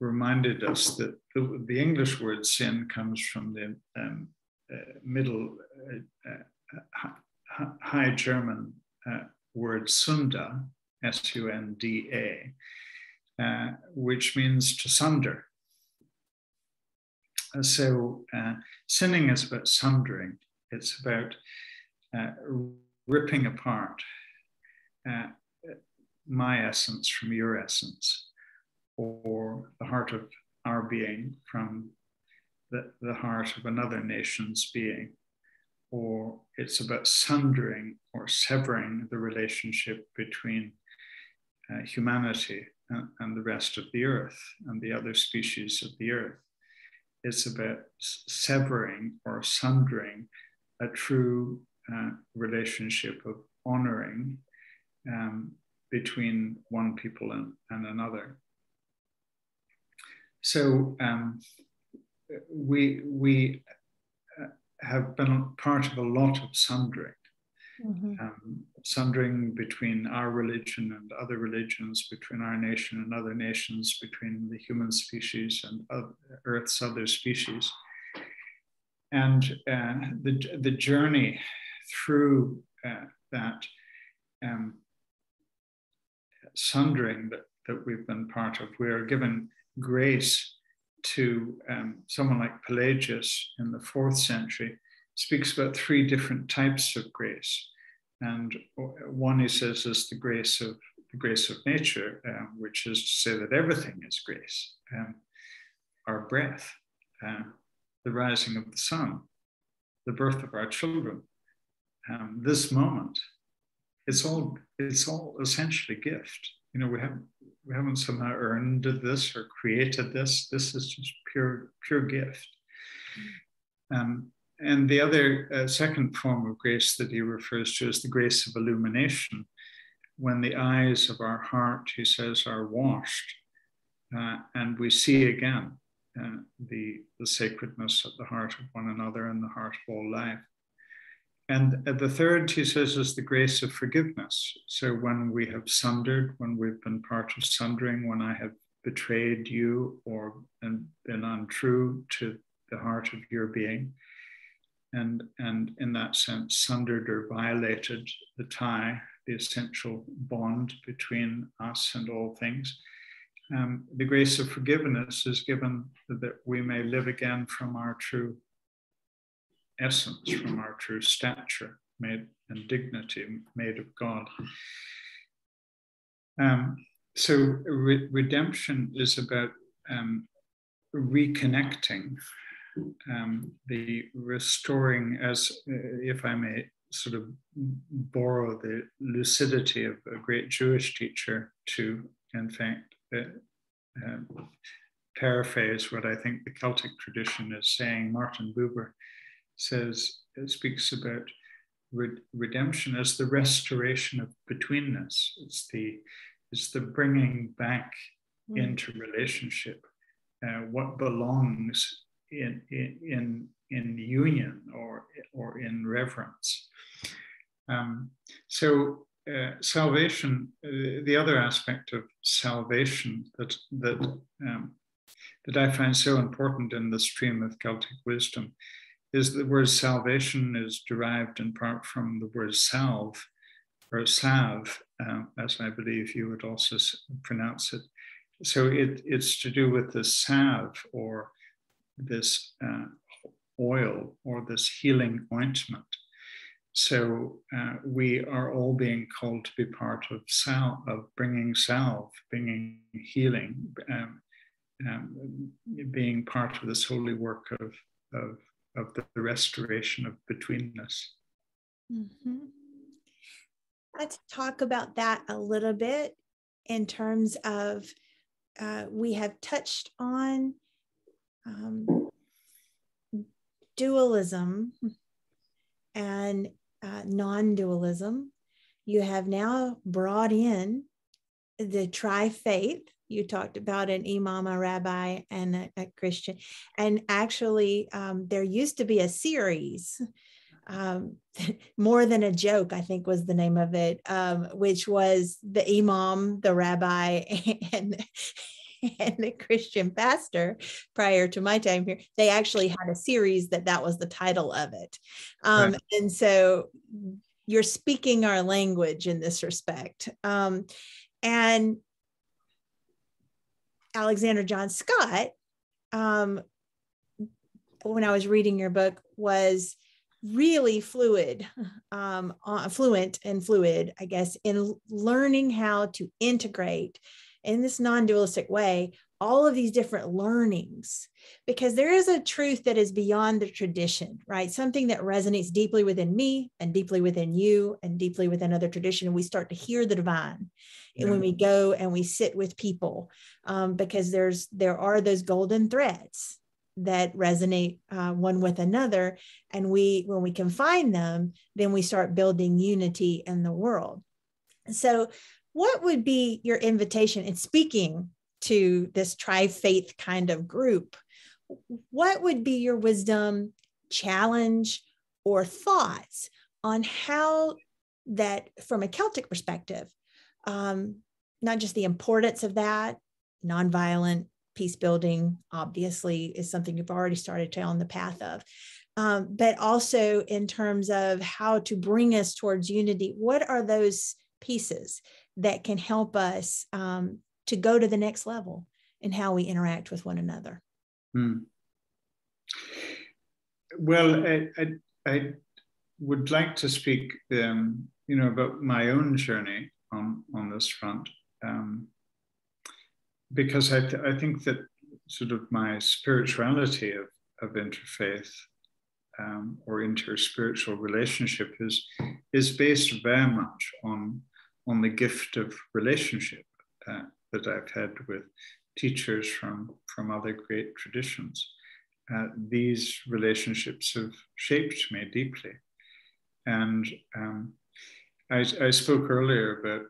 reminded us that the, the, English word sin comes from the um, uh, Middle uh, uh, High German uh, word sunda, S U N D A, which means to sunder. So sinning is about sundering. It's about uh, ripping apart uh, my essence from your essence, or the heart of our being from the, the heart of another nation's being, or it's about sundering or severing the relationship between uh, humanity and, and, the rest of the earth and the other species of the earth. It's about severing or sundering a true uh, relationship of honoring um, between one people and, and another. So um, we we uh, have been part of a lot of sundering, mm-hmm. um, sundering between our religion and other religions, between our nation and other nations, between the human species and other, Earth's other species. And uh, the, the journey through uh, that um, sundering that, that we've been part of. We are given grace to um, someone like Pelagius in the fourth century, speaks about three different types of grace. And one he says is the grace of the grace of nature, um, which is to say that everything is grace. Um, our breath, uh, the rising of the sun, the birth of our children, um, this moment, it's all it's all essentially gift. You know, we haven't we haven't somehow earned this or created this. This is just pure pure gift. Um, and the other uh, second form of grace that he refers to is the grace of illumination. When the eyes of our heart, he says, are washed, uh, and we see again uh, the, the sacredness at the heart of one another and the heart of all life. And the third, he says, is the grace of forgiveness. So when we have sundered, when we've been part of sundering, when I have betrayed you or been untrue to the heart of your being, and, and in that sense, sundered or violated the tie, the essential bond between us and all things. Um, the grace of forgiveness is given that we may live again from our true essence, from our true stature made and dignity made of God. Um, so re- redemption is about um, reconnecting, um, the restoring, as uh, if I may sort of borrow the lucidity of a great Jewish teacher to, in fact, uh, uh, paraphrase what I think the Celtic tradition is saying. Martin Buber says, it speaks about redemption as the restoration of betweenness. It's the, it's the bringing back mm. into relationship uh, what belongs in, in, in union or, or in reverence. Um, so uh, salvation, uh, the other aspect of salvation that that um, that I find so important in the stream of Celtic wisdom is the word salvation is derived in part from the word salve or salve, uh, as I believe you would also pronounce it. So it, it's to do with the salve or this uh, oil or this healing ointment so uh, we are all being called to be part of salve, of bringing salve, bringing healing, um, um, being part of this holy work of, of, of the restoration of betweenness. Mm-hmm. Let's talk about that a little bit in terms of uh, we have touched on um, dualism and uh, non dualism. You have now brought in the tri faith. You talked about an imam, a rabbi, and a, a Christian. And actually, um, there used to be a series, um, more than a joke, I think was the name of it, um, which was the imam, the rabbi, and and the Christian pastor prior to my time here, they actually had a series that that was the title of it. Um, right. And so you're speaking our language in this respect. Um, and Alexander John Scott, um, when I was reading your book, was really fluid, um, uh, fluent and fluid, I guess, in learning how to integrate in this non-dualistic way all of these different learnings because there is a truth that is beyond the tradition right? Something that resonates deeply within me and deeply within you and deeply within other tradition and we start to hear the divine. Yeah. and when we go and we sit with people um, because there's there are those golden threads that resonate uh, one with another. And we when we can find them then we start building unity in the world. So what would be your invitation in speaking to this tri faith kind of group? What would be your wisdom, challenge, or thoughts on how that, from a Celtic perspective, um, not just the importance of that, nonviolent peace building, obviously, is something you've already started to on the path of. Um, but also in terms of how to bring us towards unity. What are those pieces that can help us um, to go to the next level in how we interact with one another. Hmm. Well, I, I, I, would like to speak, um, you know, about my own journey on, on this front, um, because I, th- I think that sort of my spirituality of, of interfaith um, or interspiritual relationship is, is based very much on on the gift of relationship uh, that I've had with teachers from, from other great traditions. Uh, these relationships have shaped me deeply. And um, I, I, spoke earlier about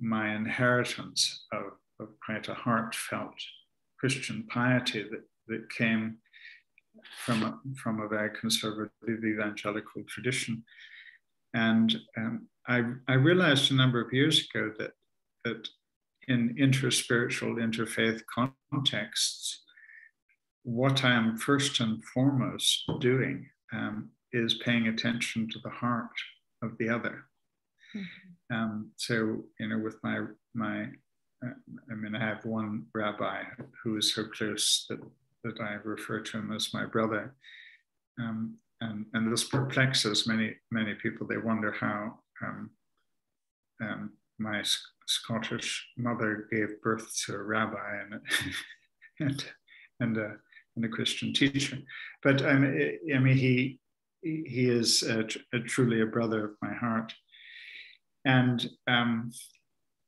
my inheritance of, of quite a heartfelt Christian piety that, that came from a, from a very conservative evangelical tradition. And um, I, I realized a number of years ago that, that in interspiritual, interfaith contexts, what I am first and foremost doing um, is paying attention to the heart of the other. Mm-hmm. Um, so, you know, with my, my uh, I mean, I have one rabbi who is so close that, that I refer to him as my brother. Um, and, and this perplexes many, many people. They wonder how um, um, my Scottish mother gave birth to a rabbi and, and, and, a, and a Christian teacher. But um, I mean, he, he is a, a truly a brother of my heart. And, um,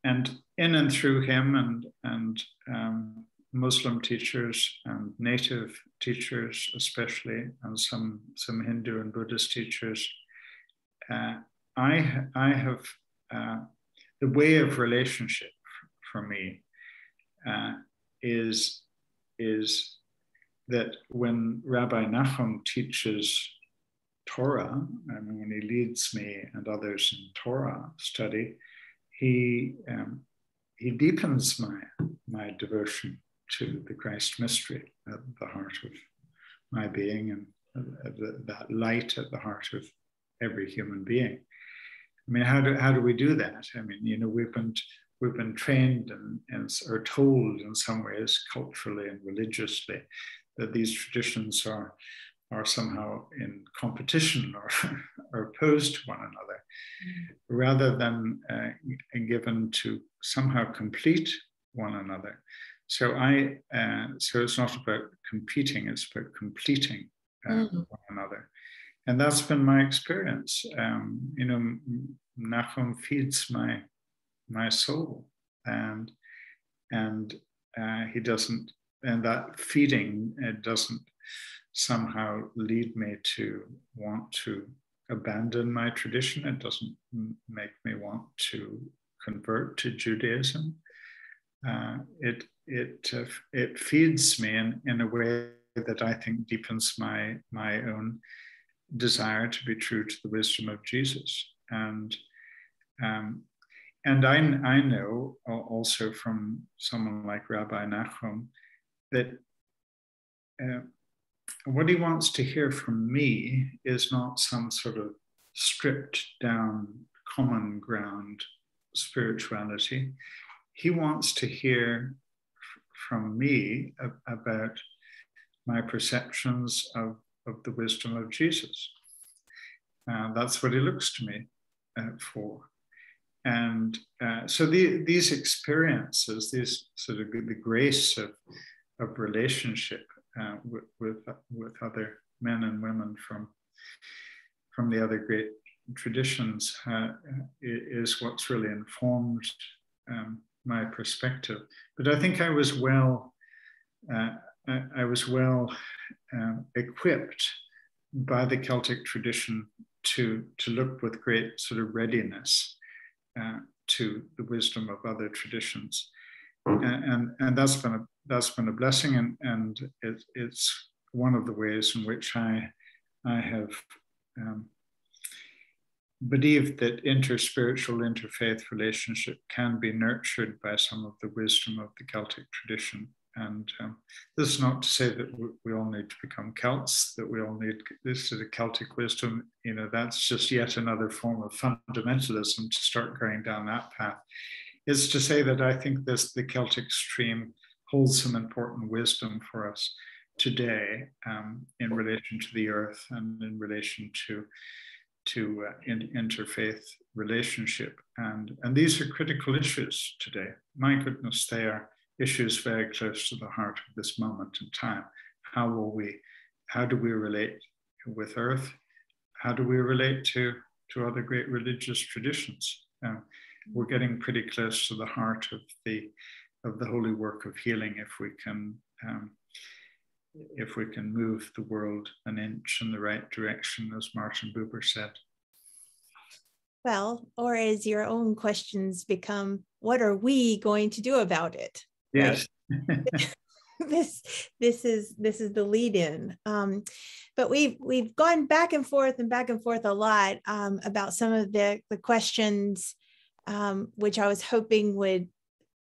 and in and through him and, and um, Muslim teachers and native teachers, especially, and some, some Hindu and Buddhist teachers, uh, I, I have uh, the way of relationship for me uh, is is that when Rabbi Nachum teaches Torah, I mean, when he leads me and others in Torah study, he um, he deepens my my devotion to the Christ mystery at the heart of my being and that light at the heart of every human being. I mean, how do how do we do that? I mean, you know, we've been we've been trained and, and or told in some ways, culturally and religiously, that these traditions are are somehow in competition or, or opposed to one another, mm. rather than uh, given to somehow complete one another. So I, uh, so it's not about competing; it's about completing uh, mm. one another, and that's been my experience. Um, you know, Nachum feeds my my soul, and and uh, he doesn't, and that feeding it doesn't somehow lead me to want to abandon my tradition. It doesn't make me want to convert to Judaism. Uh, it it uh, it feeds me in, in a way that I think deepens my my own desire to be true to the wisdom of Jesus. And um, and I, I know also from someone like Rabbi Nachum that uh, what he wants to hear from me is not some sort of stripped down common ground spirituality. He wants to hear from me about my perceptions of, of the wisdom of Jesus. Uh, that's what he looks to me uh, for. And uh, so the, these experiences, these sort of the grace of, of relationship uh, with, with, with other men and women from, from the other great traditions uh, is what's really informed um, my perspective. But I think I was well, uh, I, I, was well um, equipped by the Celtic tradition to, to look with great sort of readiness uh, to the wisdom of other traditions. And, and, and, that's been a that's been a blessing and, and it, it's one of the ways in which I I have um, believed that interspiritual interfaith relationship can be nurtured by some of the wisdom of the Celtic tradition and um, this is not to say that we all need to become Celts, that we all need this is a Celtic wisdom. You know, that's just yet another form of fundamentalism to start going down that path. Is to say that I think this the Celtic stream holds some important wisdom for us today um, in relation to the earth and in relation to to uh, in, interfaith relationship and and these are critical issues today my goodness they are issues very close to the heart of this moment in time. How will we, how do we relate with Earth? How do we relate to, to other great religious traditions? Um, we're getting pretty close to the heart of the, of the holy work of healing if we can um, if we can move the world an inch in the right direction, as Martin Buber said. Well, or as your own questions become, what are we going to do about it? Yes. this this is this is the lead in um, but we've we've gone back and forth and back and forth a lot um, about some of the the questions um, which i was hoping would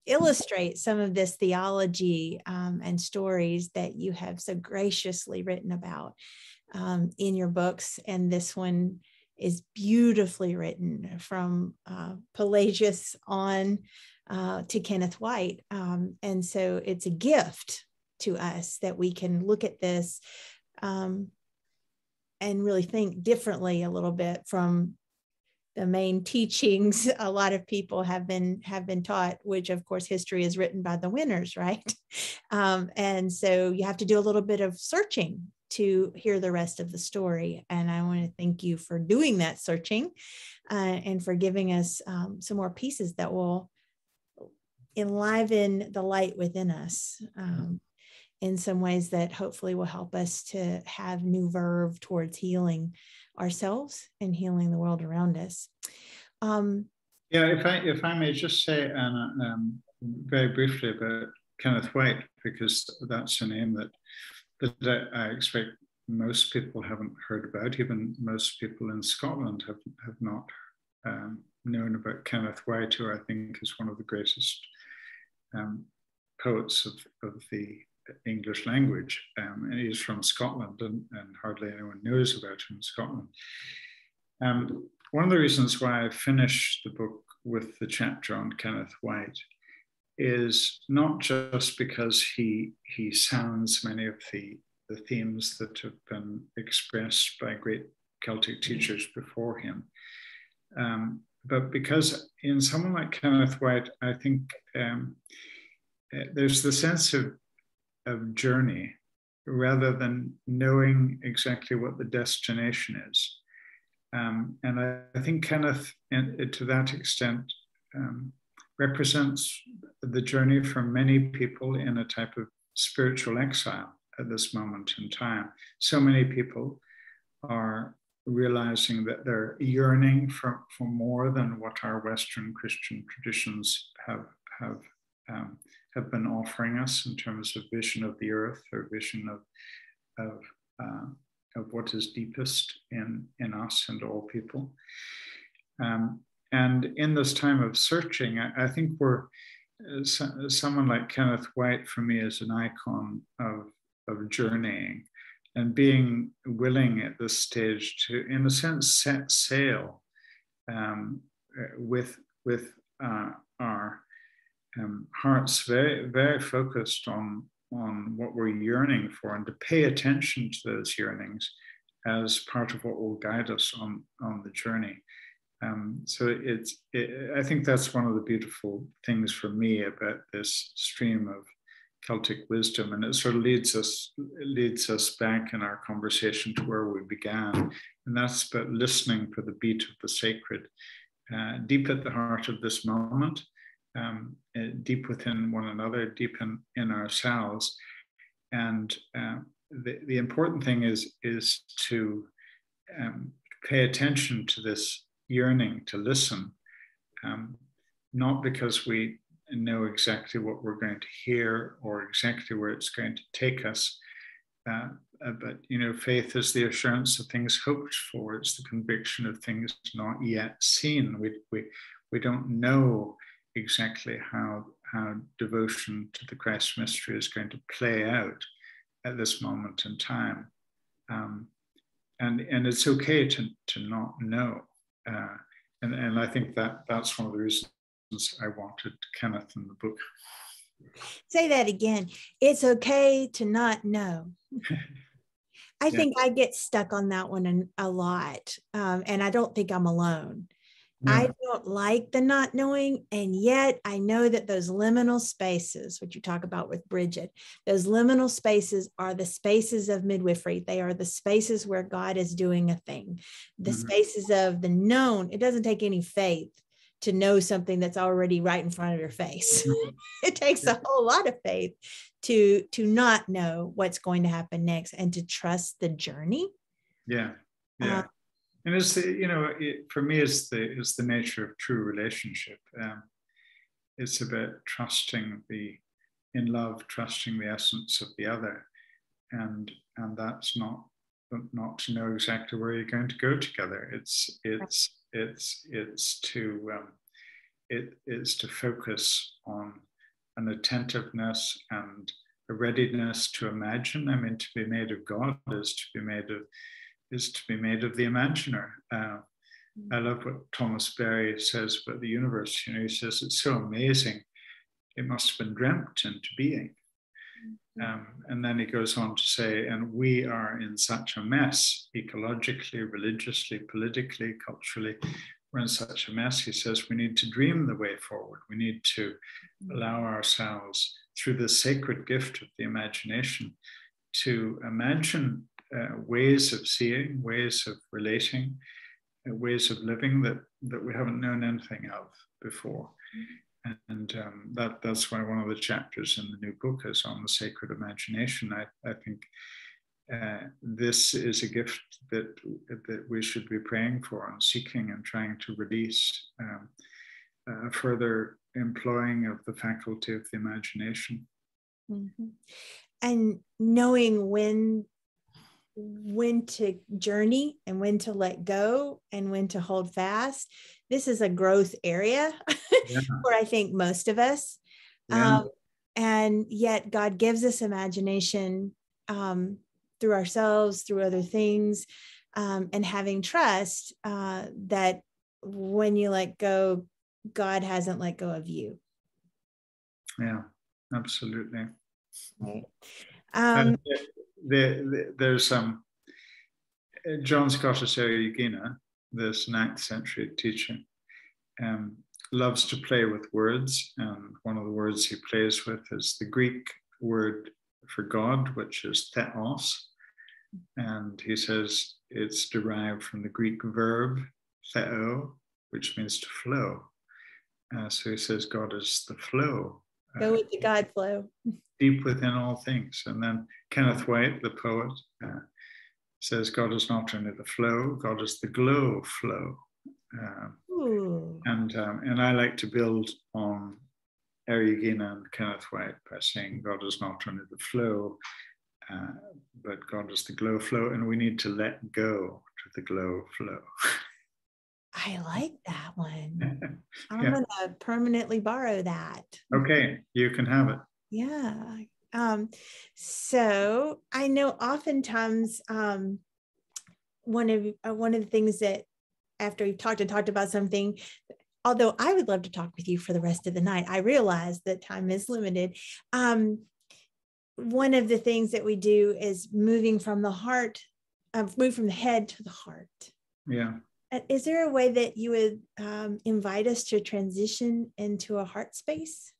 illustrate some of this theology um, and stories that you have so graciously written about um, in your books and this one is beautifully written from uh, pelagius on uh, to Kenneth White. Um, and so it's a gift to us that we can look at this um, and really think differently a little bit from the main teachings a lot of people have been have been taught which of course history is written by the winners right? Um, and so you have to do a little bit of searching to hear the rest of the story. And i want to thank you for doing that searching uh, and for giving us um, some more pieces that will enliven the light within us um, in some ways that hopefully will help us to have new verve towards healing ourselves and healing the world around us. Um, yeah, if I if I may just say Anna, um, very briefly about Kenneth White because that's a name that that I expect most people haven't heard about. Even most people in Scotland have, have not um, known about Kenneth White, who I think is one of the greatest um, poets of, of the English language. Um, and he's from Scotland, and, and, hardly anyone knows about him in Scotland. Um, one of the reasons why I finished the book with the chapter on Kenneth White is not just because he he sounds many of the, the themes that have been expressed by great Celtic teachers before him, um, but because in someone like Kenneth White, I think um, eh, there's the sense of, of journey rather than knowing exactly what the destination is. Um, and I, I, think Kenneth, in, to that extent, um, represents the journey for many people in a type of spiritual exile at this moment in time. So many people are realizing that they're yearning for, for more than what our Western Christian traditions have, have, um, have been offering us in terms of vision of the earth or vision of, of, uh, of what is deepest in, in us and all people. Um, and in this time of searching, I, I think we're, uh, so, someone like Kenneth White for me is an icon of, of journeying and being willing at this stage to, in a sense, set sail um, with with uh, our um, hearts very very focused on on what we're yearning for, and to pay attention to those yearnings as part of what will guide us on on the journey. Um, so it's it, I think that's one of the beautiful things for me about this stream of Celtic wisdom, and it sort of leads us leads us back in our conversation to where we began, and that's about listening for the beat of the sacred, uh, deep at the heart of this moment, um, uh, deep within one another, deep in, in ourselves, and uh, the the important thing is is to um, pay attention to this yearning to listen, um, not because we know exactly what we're going to hear or exactly where it's going to take us. Uh, uh, but you know, faith is the assurance of things hoped for. It's the conviction of things not yet seen. We we we don't know exactly how how devotion to the Christ mystery is going to play out at this moment in time, um, and and it's okay to to not know. Uh, and and I think that that's one of the reasons I wanted Kenneth in the book. Say that again. It's okay to not know. I yeah. think I get stuck on that one a lot. Um, and I don't think I'm alone. I don't like the not knowing. And yet I know that those liminal spaces, which you talk about with Bridget, those liminal spaces are the spaces of midwifery. They are the spaces where God is doing a thing, the mm-hmm. spaces of the known. It doesn't take any faith to know something that's already right in front of your face. Mm-hmm. it takes a whole lot of faith to to not know what's going to happen next and to trust the journey. Yeah. Yeah. Uh, and it's the, you know, it, for me, it's the it's the nature of true relationship. Um, it's about trusting the in love, trusting the essence of the other, and and that's not not to know exactly where you're going to go together. It's it's it's it's to um, it is to focus on an attentiveness and a readiness to imagine. I mean, to be made of God is to be made of is to be made of the imaginer. Uh, I love what Thomas Berry says about the universe. You know, he says it's so amazing, it must have been dreamt into being. Mm-hmm. Um, and then he goes on to say, and we are in such a mess, ecologically, religiously, politically, culturally. We're in such a mess. He says we need to dream the way forward. We need to mm-hmm. allow ourselves, through the sacred gift of the imagination, to imagine uh, ways of seeing, ways of relating, uh, ways of living that, that we haven't known anything of before. Mm-hmm. And um, that, that's why one of the chapters in the new book is on the sacred imagination. I, I think uh, this is a gift that, that we should be praying for and seeking and trying to release um, further employing of the faculty of the imagination. Mm-hmm. And knowing when when to journey and when to let go and when to hold fast. This is a growth area yeah. for I think most of us. Yeah. Um, and yet God gives us imagination um, through ourselves, through other things, um, and having trust uh, that when you let go, God hasn't let go of you. Yeah, absolutely. Right. Um, the, the, there's some um, John Scotus Eriugena, this ninth century teacher, um, loves to play with words. And one of the words he plays with is the Greek word for God, which is theos. And he says it's derived from the Greek verb theo, which means to flow. Uh, so he says God is the flow. Go with the God flow. Deep within all things. And then Kenneth White, the poet, uh, says God is not only the flow, God is the glow flow. Uh, and um, and I like to build on Eriugena and Kenneth White by saying God is not only the flow, uh, but God is the glow flow, and we need to let go to the glow flow. I like that one. I'm yeah. going to permanently borrow that. Okay, you can have it. Yeah. Um, so I know oftentimes um, one of uh, one of the things that after we've talked and talked about something, although I would love to talk with you for the rest of the night, I realize that time is limited. Um, one of the things that we do is moving from the heart, uh, move from the head to the heart. Yeah. Is there a way that you would um, invite us to transition into a heart space?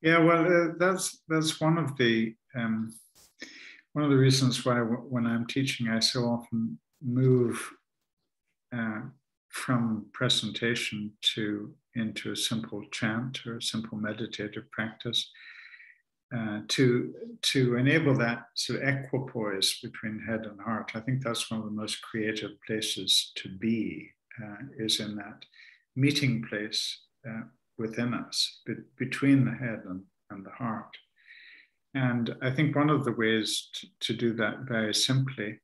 Yeah, well, uh, that's that's one of the um, one of the reasons why w- when I'm teaching, I so often move uh, from presentation to into a simple chant or a simple meditative practice uh, to to enable that sort of equipoise between head and heart. I think that's one of the most creative places to be uh, is in that meeting place uh, within us, be, between the head and, and the heart. And I think one of the ways to, to do that very simply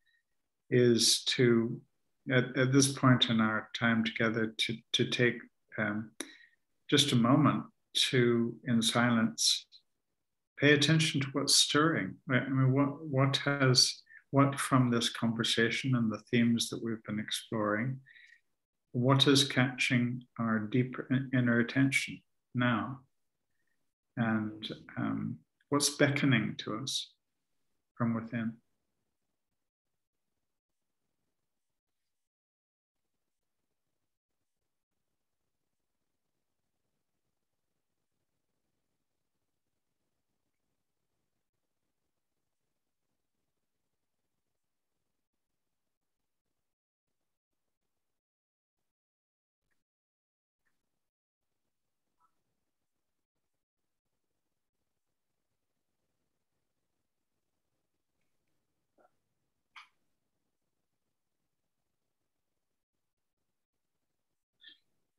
is to, at, at, this point in our time together, to, to take um, just a moment to, in silence, pay attention to what's stirring. I mean, what, what has, what from this conversation and the themes that we've been exploring, what is catching our deep inner attention now? And um, what's beckoning to us from within?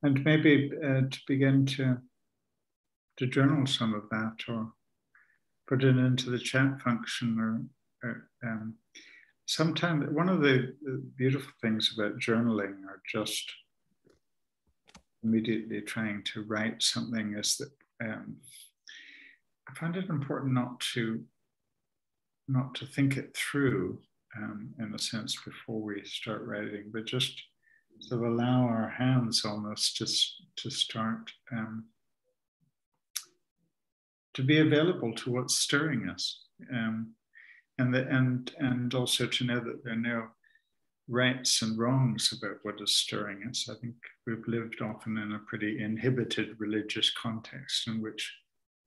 And maybe uh, to begin to to journal some of that or put it into the chat function or, or um, sometimes one of the, beautiful things about journaling or just immediately trying to write something is that um, I find it important not to not to think it through um, in a sense before we start writing, but just sort of allow our hands almost just to start um, to be available to what's stirring us um, and the, and and also to know that there are no rights and wrongs about what is stirring us. I think we've lived often in a pretty inhibited religious context in which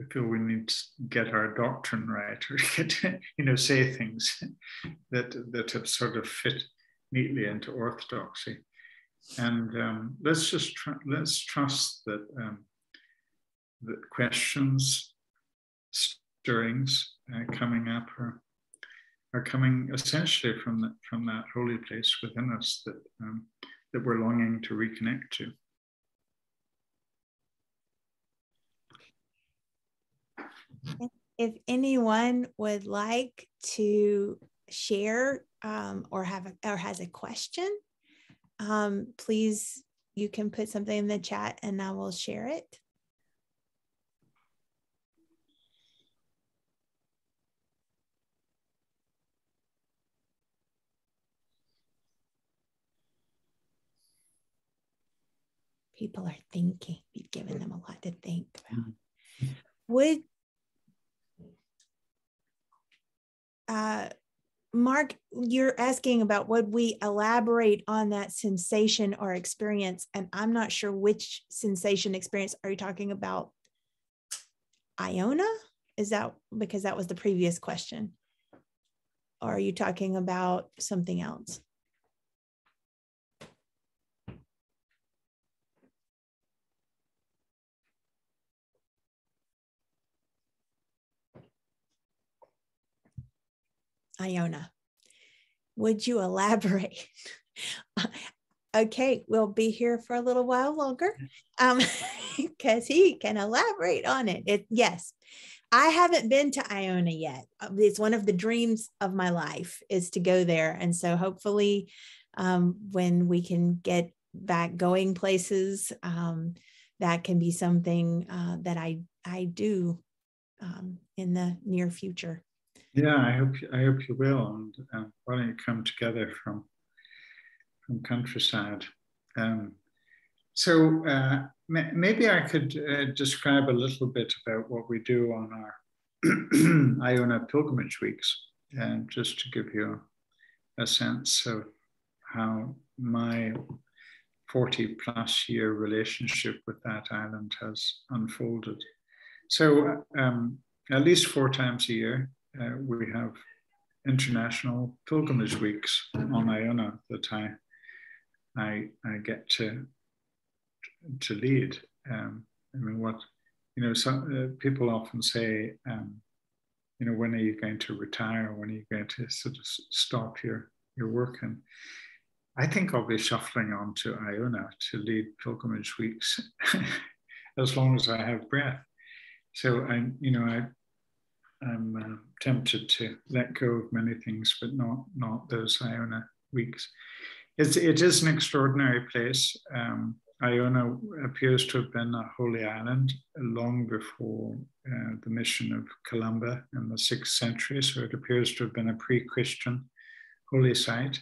we feel we need to get our doctrine right or get you know say things that that have sort of fit neatly into orthodoxy and um, let's just tr- let's trust that um, that questions, stirrings uh, coming up are are coming essentially from that from that holy place within us that um, that we're longing to reconnect to. If anyone would like to share um, or have a, or has a question, um, please you can put something in the chat and I will share it. people are thinking. We've given them a lot to think about. Would uh, Mark, you're asking about would we elaborate on that sensation or experience? And I'm not sure which sensation experience are you talking about? Iona? Is that because that was the previous question? Or are you talking about something else? Iona. Would you elaborate? okay, we'll be here for a little while longer because um, he can elaborate on it. it. Yes, I haven't been to Iona yet. It's one of the dreams of my life is to go there. And so hopefully um, when we can get back going places, um, that can be something uh, that I, I do um, in the near future. Yeah, I hope I hope you will. And uh, why don't you come together from from countryside? Um, so uh, maybe I could uh, describe a little bit about what we do on our Iona pilgrimage weeks, and just to give you a sense of how my 40 plus year relationship with that island has unfolded. So, um, at least four times a year, uh, we have international pilgrimage weeks on Iona that I, I, I get to, to lead. Um, I mean, what, you know, some uh, people often say, um, you know, when are you going to retire? When are you going to sort of stop your, your work? And I think I'll be shuffling on to Iona to lead pilgrimage weeks as long as I have breath. So I, you know, I, I'm uh, tempted to let go of many things, but not not those Iona weeks. It's, it is an extraordinary place. Um, Iona appears to have been a holy island long before uh, the mission of Columba in the sixth century. So it appears to have been a pre-Christian holy site,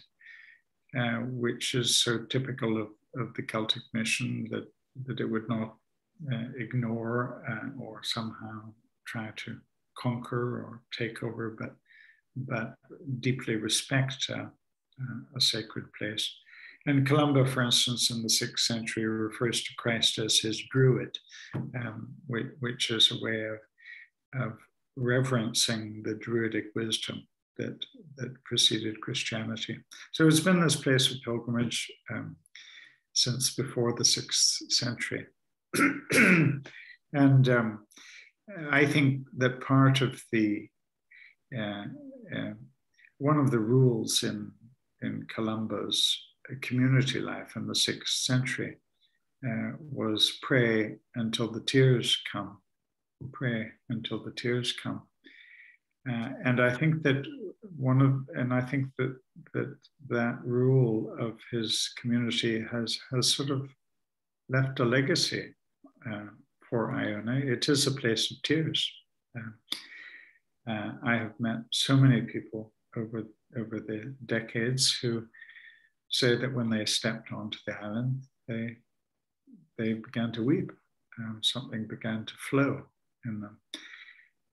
uh, which is so typical of, of the Celtic mission that, that it would not uh, ignore uh, or somehow try to conquer or take over, but, but deeply respect uh, uh, a sacred place. And Columba, for instance, in the sixth century, refers to Christ as his druid, um, which, which, is a way of, of reverencing the druidic wisdom that, that preceded Christianity. So it's been this place of pilgrimage um, since before the sixth century. and um, I think that part of the uh, uh, one of the rules in in Columba's community life in the sixth century uh, was pray until the tears come, pray until the tears come, uh, and I think that one of and I think that that that rule of his community has has sort of left a legacy uh, for Iona. It is a place of tears. Uh, uh, I have met so many people over, over the decades who say that when they stepped onto the island, they, they began to weep. Um, something began to flow in them.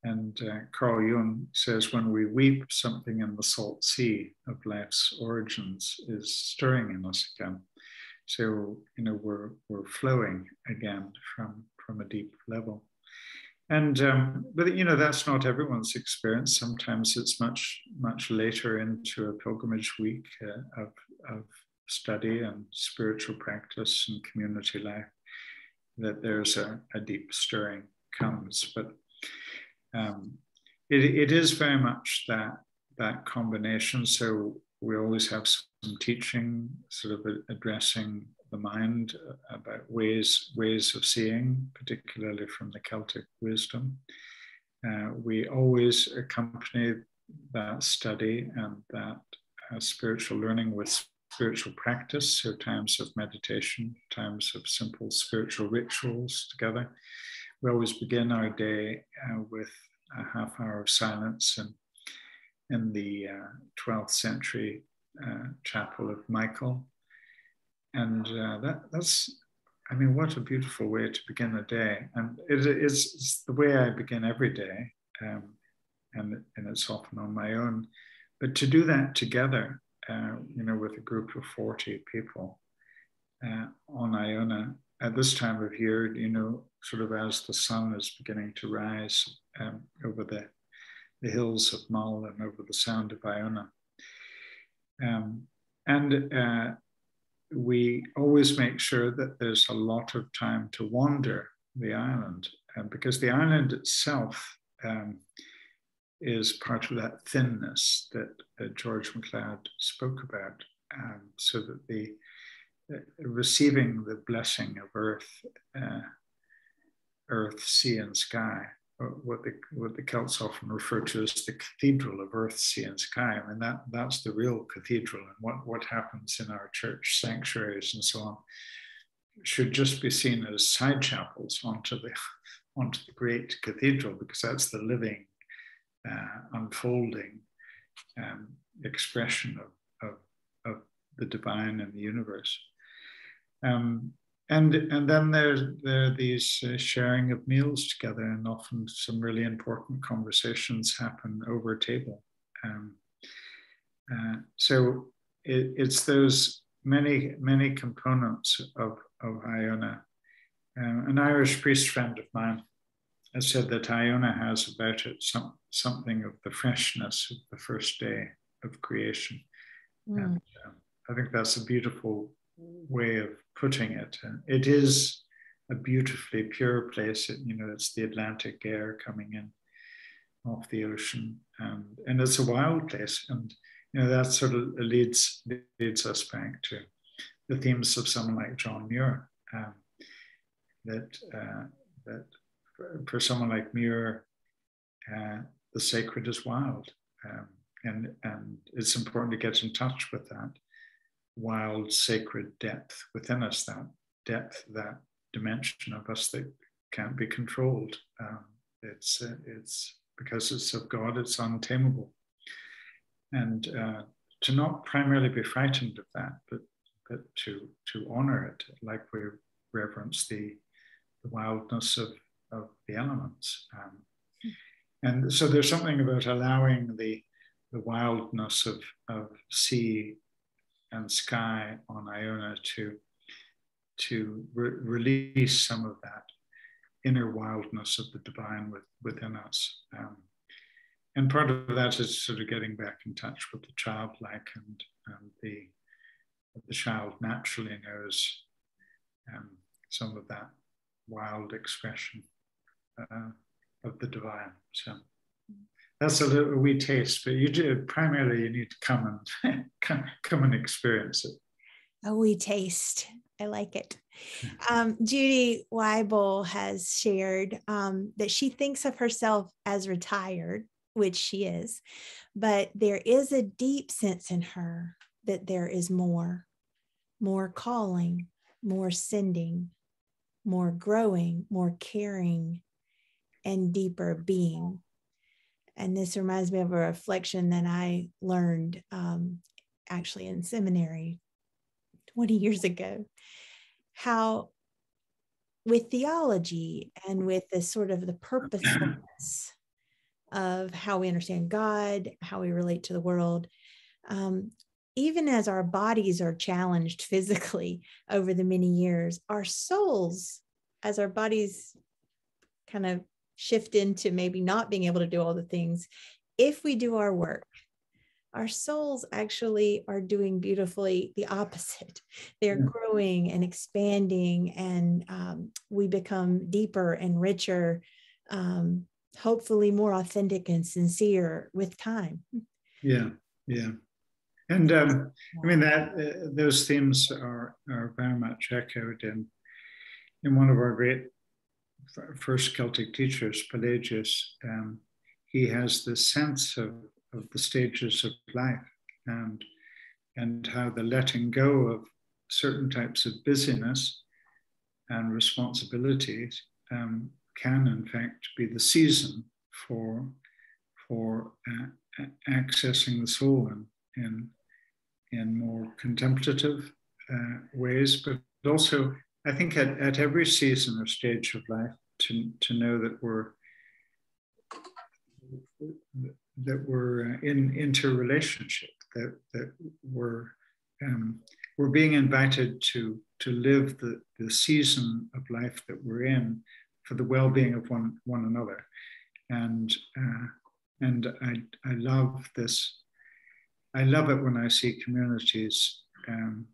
And uh, Carl Jung says, when we weep, something in the salt sea of life's origins is stirring in us again. So, you know, we're, we're flowing again from from a deep level. And um, but you know that's not everyone's experience. Sometimes it's much much later into a pilgrimage week uh, of of study and spiritual practice and community life that there's a, a deep stirring comes. But um, it, it is very much that that combination. So we always have some teaching, sort of addressing the mind about ways ways of seeing, particularly from the Celtic wisdom. Uh, we always accompany that study and that uh, spiritual learning with spiritual practice, so times of meditation, times of simple spiritual rituals together. We always begin our day uh, with a half hour of silence and in the uh, 12th century uh, chapel of Michael. And uh, that, that's, I mean, what a beautiful way to begin a day. And it is the way I begin every day. Um, and, and it's often on my own. But to do that together, uh, you know, with a group of 40 people uh, on Iona at this time of year, you know, sort of as the sun is beginning to rise um, over the, the hills of Mull and over the sound of Iona. Um, and uh, we always make sure that there's a lot of time to wander the island because the island itself um, is part of that thinness that uh, George MacLeod spoke about, um, so that the uh, receiving the blessing of earth, uh, earth, sea, and sky, what the what the Celts often refer to as the cathedral of earth, sea, and sky. I mean that that's the real cathedral, and what what happens in our church sanctuaries and so on should just be seen as side chapels onto the onto the great cathedral because that's the living uh, unfolding um, expression of, of, of, the divine and the universe. Um, and, and then there's, there are these uh, sharing of meals together, and often some really important conversations happen over a table. Um, uh, so it, it's those many, many components of, of Iona. Um, an Irish priest friend of mine has said that Iona has about it some, something of the freshness of the first day of creation. Mm. And um, I think that's a beautiful way of putting it. And it is a beautifully pure place. It, you know, it's the Atlantic air coming in off the ocean, and and it's a wild place. And you know that sort of leads leads us back to the themes of someone like John Muir. Um, that uh, that for, someone like Muir, uh, the sacred is wild. Um, and, and it's important to get in touch with that wild, sacred depth within us, that depth, that dimension of us that can't be controlled. Um, it's, uh, it's because it's of God, it's untamable. And uh, to not primarily be frightened of that, but, but to, to honor it, like we reverence the, the wildness of of the elements. Um, and so there's something about allowing the, the wildness of, of sea and sky on Iona to, to re- release some of that inner wildness of the divine with, within us. Um, and part of that is sort of getting back in touch with the childlike and, and the, the child naturally knows um, some of that wild expression uh, of the divine. So that's a little wee taste, but you do primarily you need to come and come, come and experience it. A wee taste. I like it. Um, Judy Weibel has shared um, that she thinks of herself as retired, which she is, but there is a deep sense in her that there is more, more calling, more sending, more growing, more caring, and deeper being. And this reminds me of a reflection that I learned um, actually in seminary 20 years ago. How, with theology and with the sort of the purposefulness of how we understand God, how we relate to the world, um, even as our bodies are challenged physically over the many years, our souls, as our bodies kind of shift into maybe not being able to do all the things if we do our work our souls actually are doing beautifully the opposite. They're yeah. growing and expanding and um, we become deeper and richer um, hopefully more authentic and sincere with time. Yeah yeah. And um, i mean that uh, those themes are are very much echoed in in one of our great first Celtic teachers, Pelagius, um, he has this sense of, of the stages of life and, and how the letting go of certain types of busyness and responsibilities um, can, in fact, be the season for, for uh, accessing the soul in, in, in more contemplative uh, ways, but also, I think, at, at every season or stage of life, to, to know that we're that we're in interrelationship, that that we're um, we're being invited to to live the, the season of life that we're in for the well-being of one one another, and uh, and I I love this. I love it when I see communities um,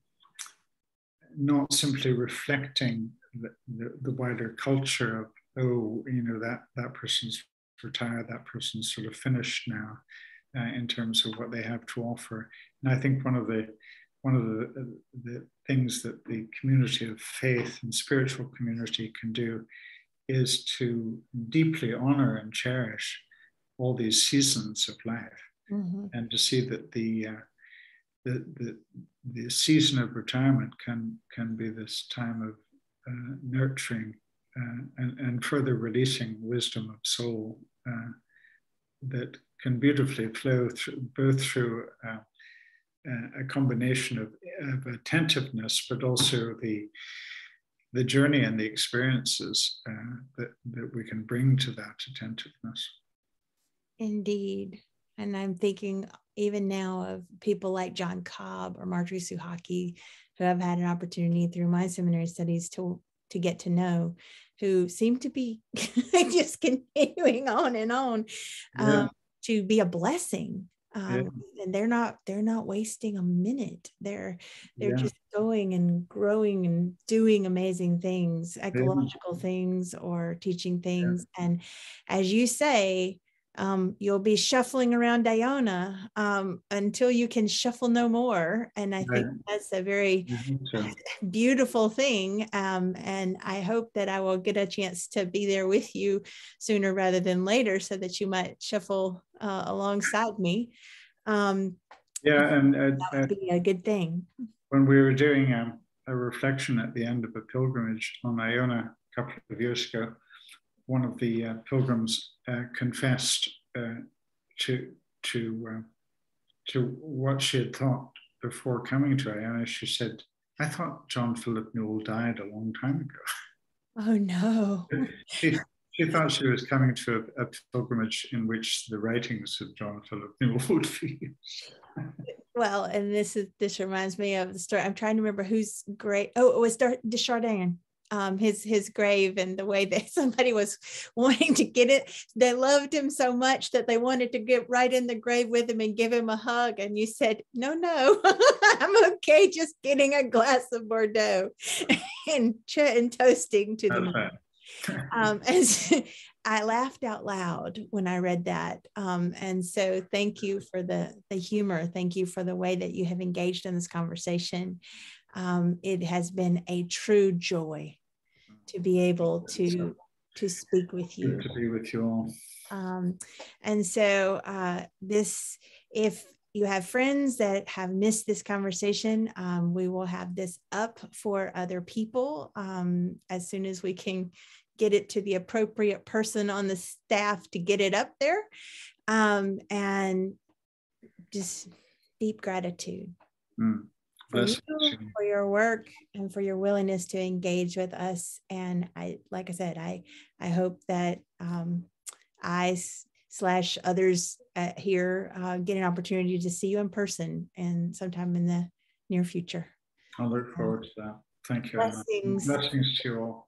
not simply reflecting the, the, the, wider culture of oh you know that that person's retired that person's sort of finished now uh, in terms of what they have to offer and i think one of the one of the, the things that the community of faith and spiritual community can do is to deeply honor and cherish all these seasons of life mm-hmm. and to see that the, uh, the, the, the, season of retirement can, can be this time of uh, nurturing uh, and, and further releasing wisdom of soul uh, that can beautifully flow through, both through uh, a combination of, of attentiveness, but also the the journey and the experiences uh, that, that we can bring to that attentiveness. Indeed. And I'm thinking even now of people like John Cobb or Marjorie Suchocki, who I've had an opportunity through my seminary studies to, to get to know, who seem to be just continuing on and on yeah. um, to be a blessing um, yeah. and they're not they're not wasting a minute they're they're yeah. just going and growing and doing amazing things ecological things or teaching things and as you say um, you'll be shuffling around Iona um, until you can shuffle no more. And I think that's a very so. beautiful thing. Um, and I hope that I will get a chance to be there with you sooner rather than later so that you might shuffle uh, alongside me. Um, yeah, and uh, that would uh, be a good thing. When we were doing a, um, a reflection at the end of a pilgrimage on Iona a couple of years ago, one of the uh, pilgrims uh, confessed uh, to to uh, to what she had thought before coming to Iona. She said, "I thought John Philip Newell died a long time ago." Oh no! she, she thought she was coming to a, a, pilgrimage in which the writings of John Philip Newell would be. well, and this is this reminds me of the story. I'm trying to remember who's great. Oh, it was de Chardin um, his his grave and the way that somebody was wanting to get it. They loved him so much that they wanted to get right in the grave with him and give him a hug. And you said, "No, no, I'm okay, just getting a glass of Bordeaux and ch- and toasting to the." um, and I laughed out loud when I read that. Um, and so thank you for the the humor. Thank you for the way that you have engaged in this conversation. Um, it has been a true joy to be able to to speak with you. Good to be with you all. Um, and so uh, this, if you have friends that have missed this conversation, um, we will have this up for other people um, as soon as we can get it to the appropriate person on the staff to get it up there. Um, and just deep gratitude. Mm for you, for your work and for your willingness to engage with us. And i like i said i i hope that um, i slash others here uh, get an opportunity to see you in person and sometime in the near future. I look forward to that. Thank you blessings, blessings to you all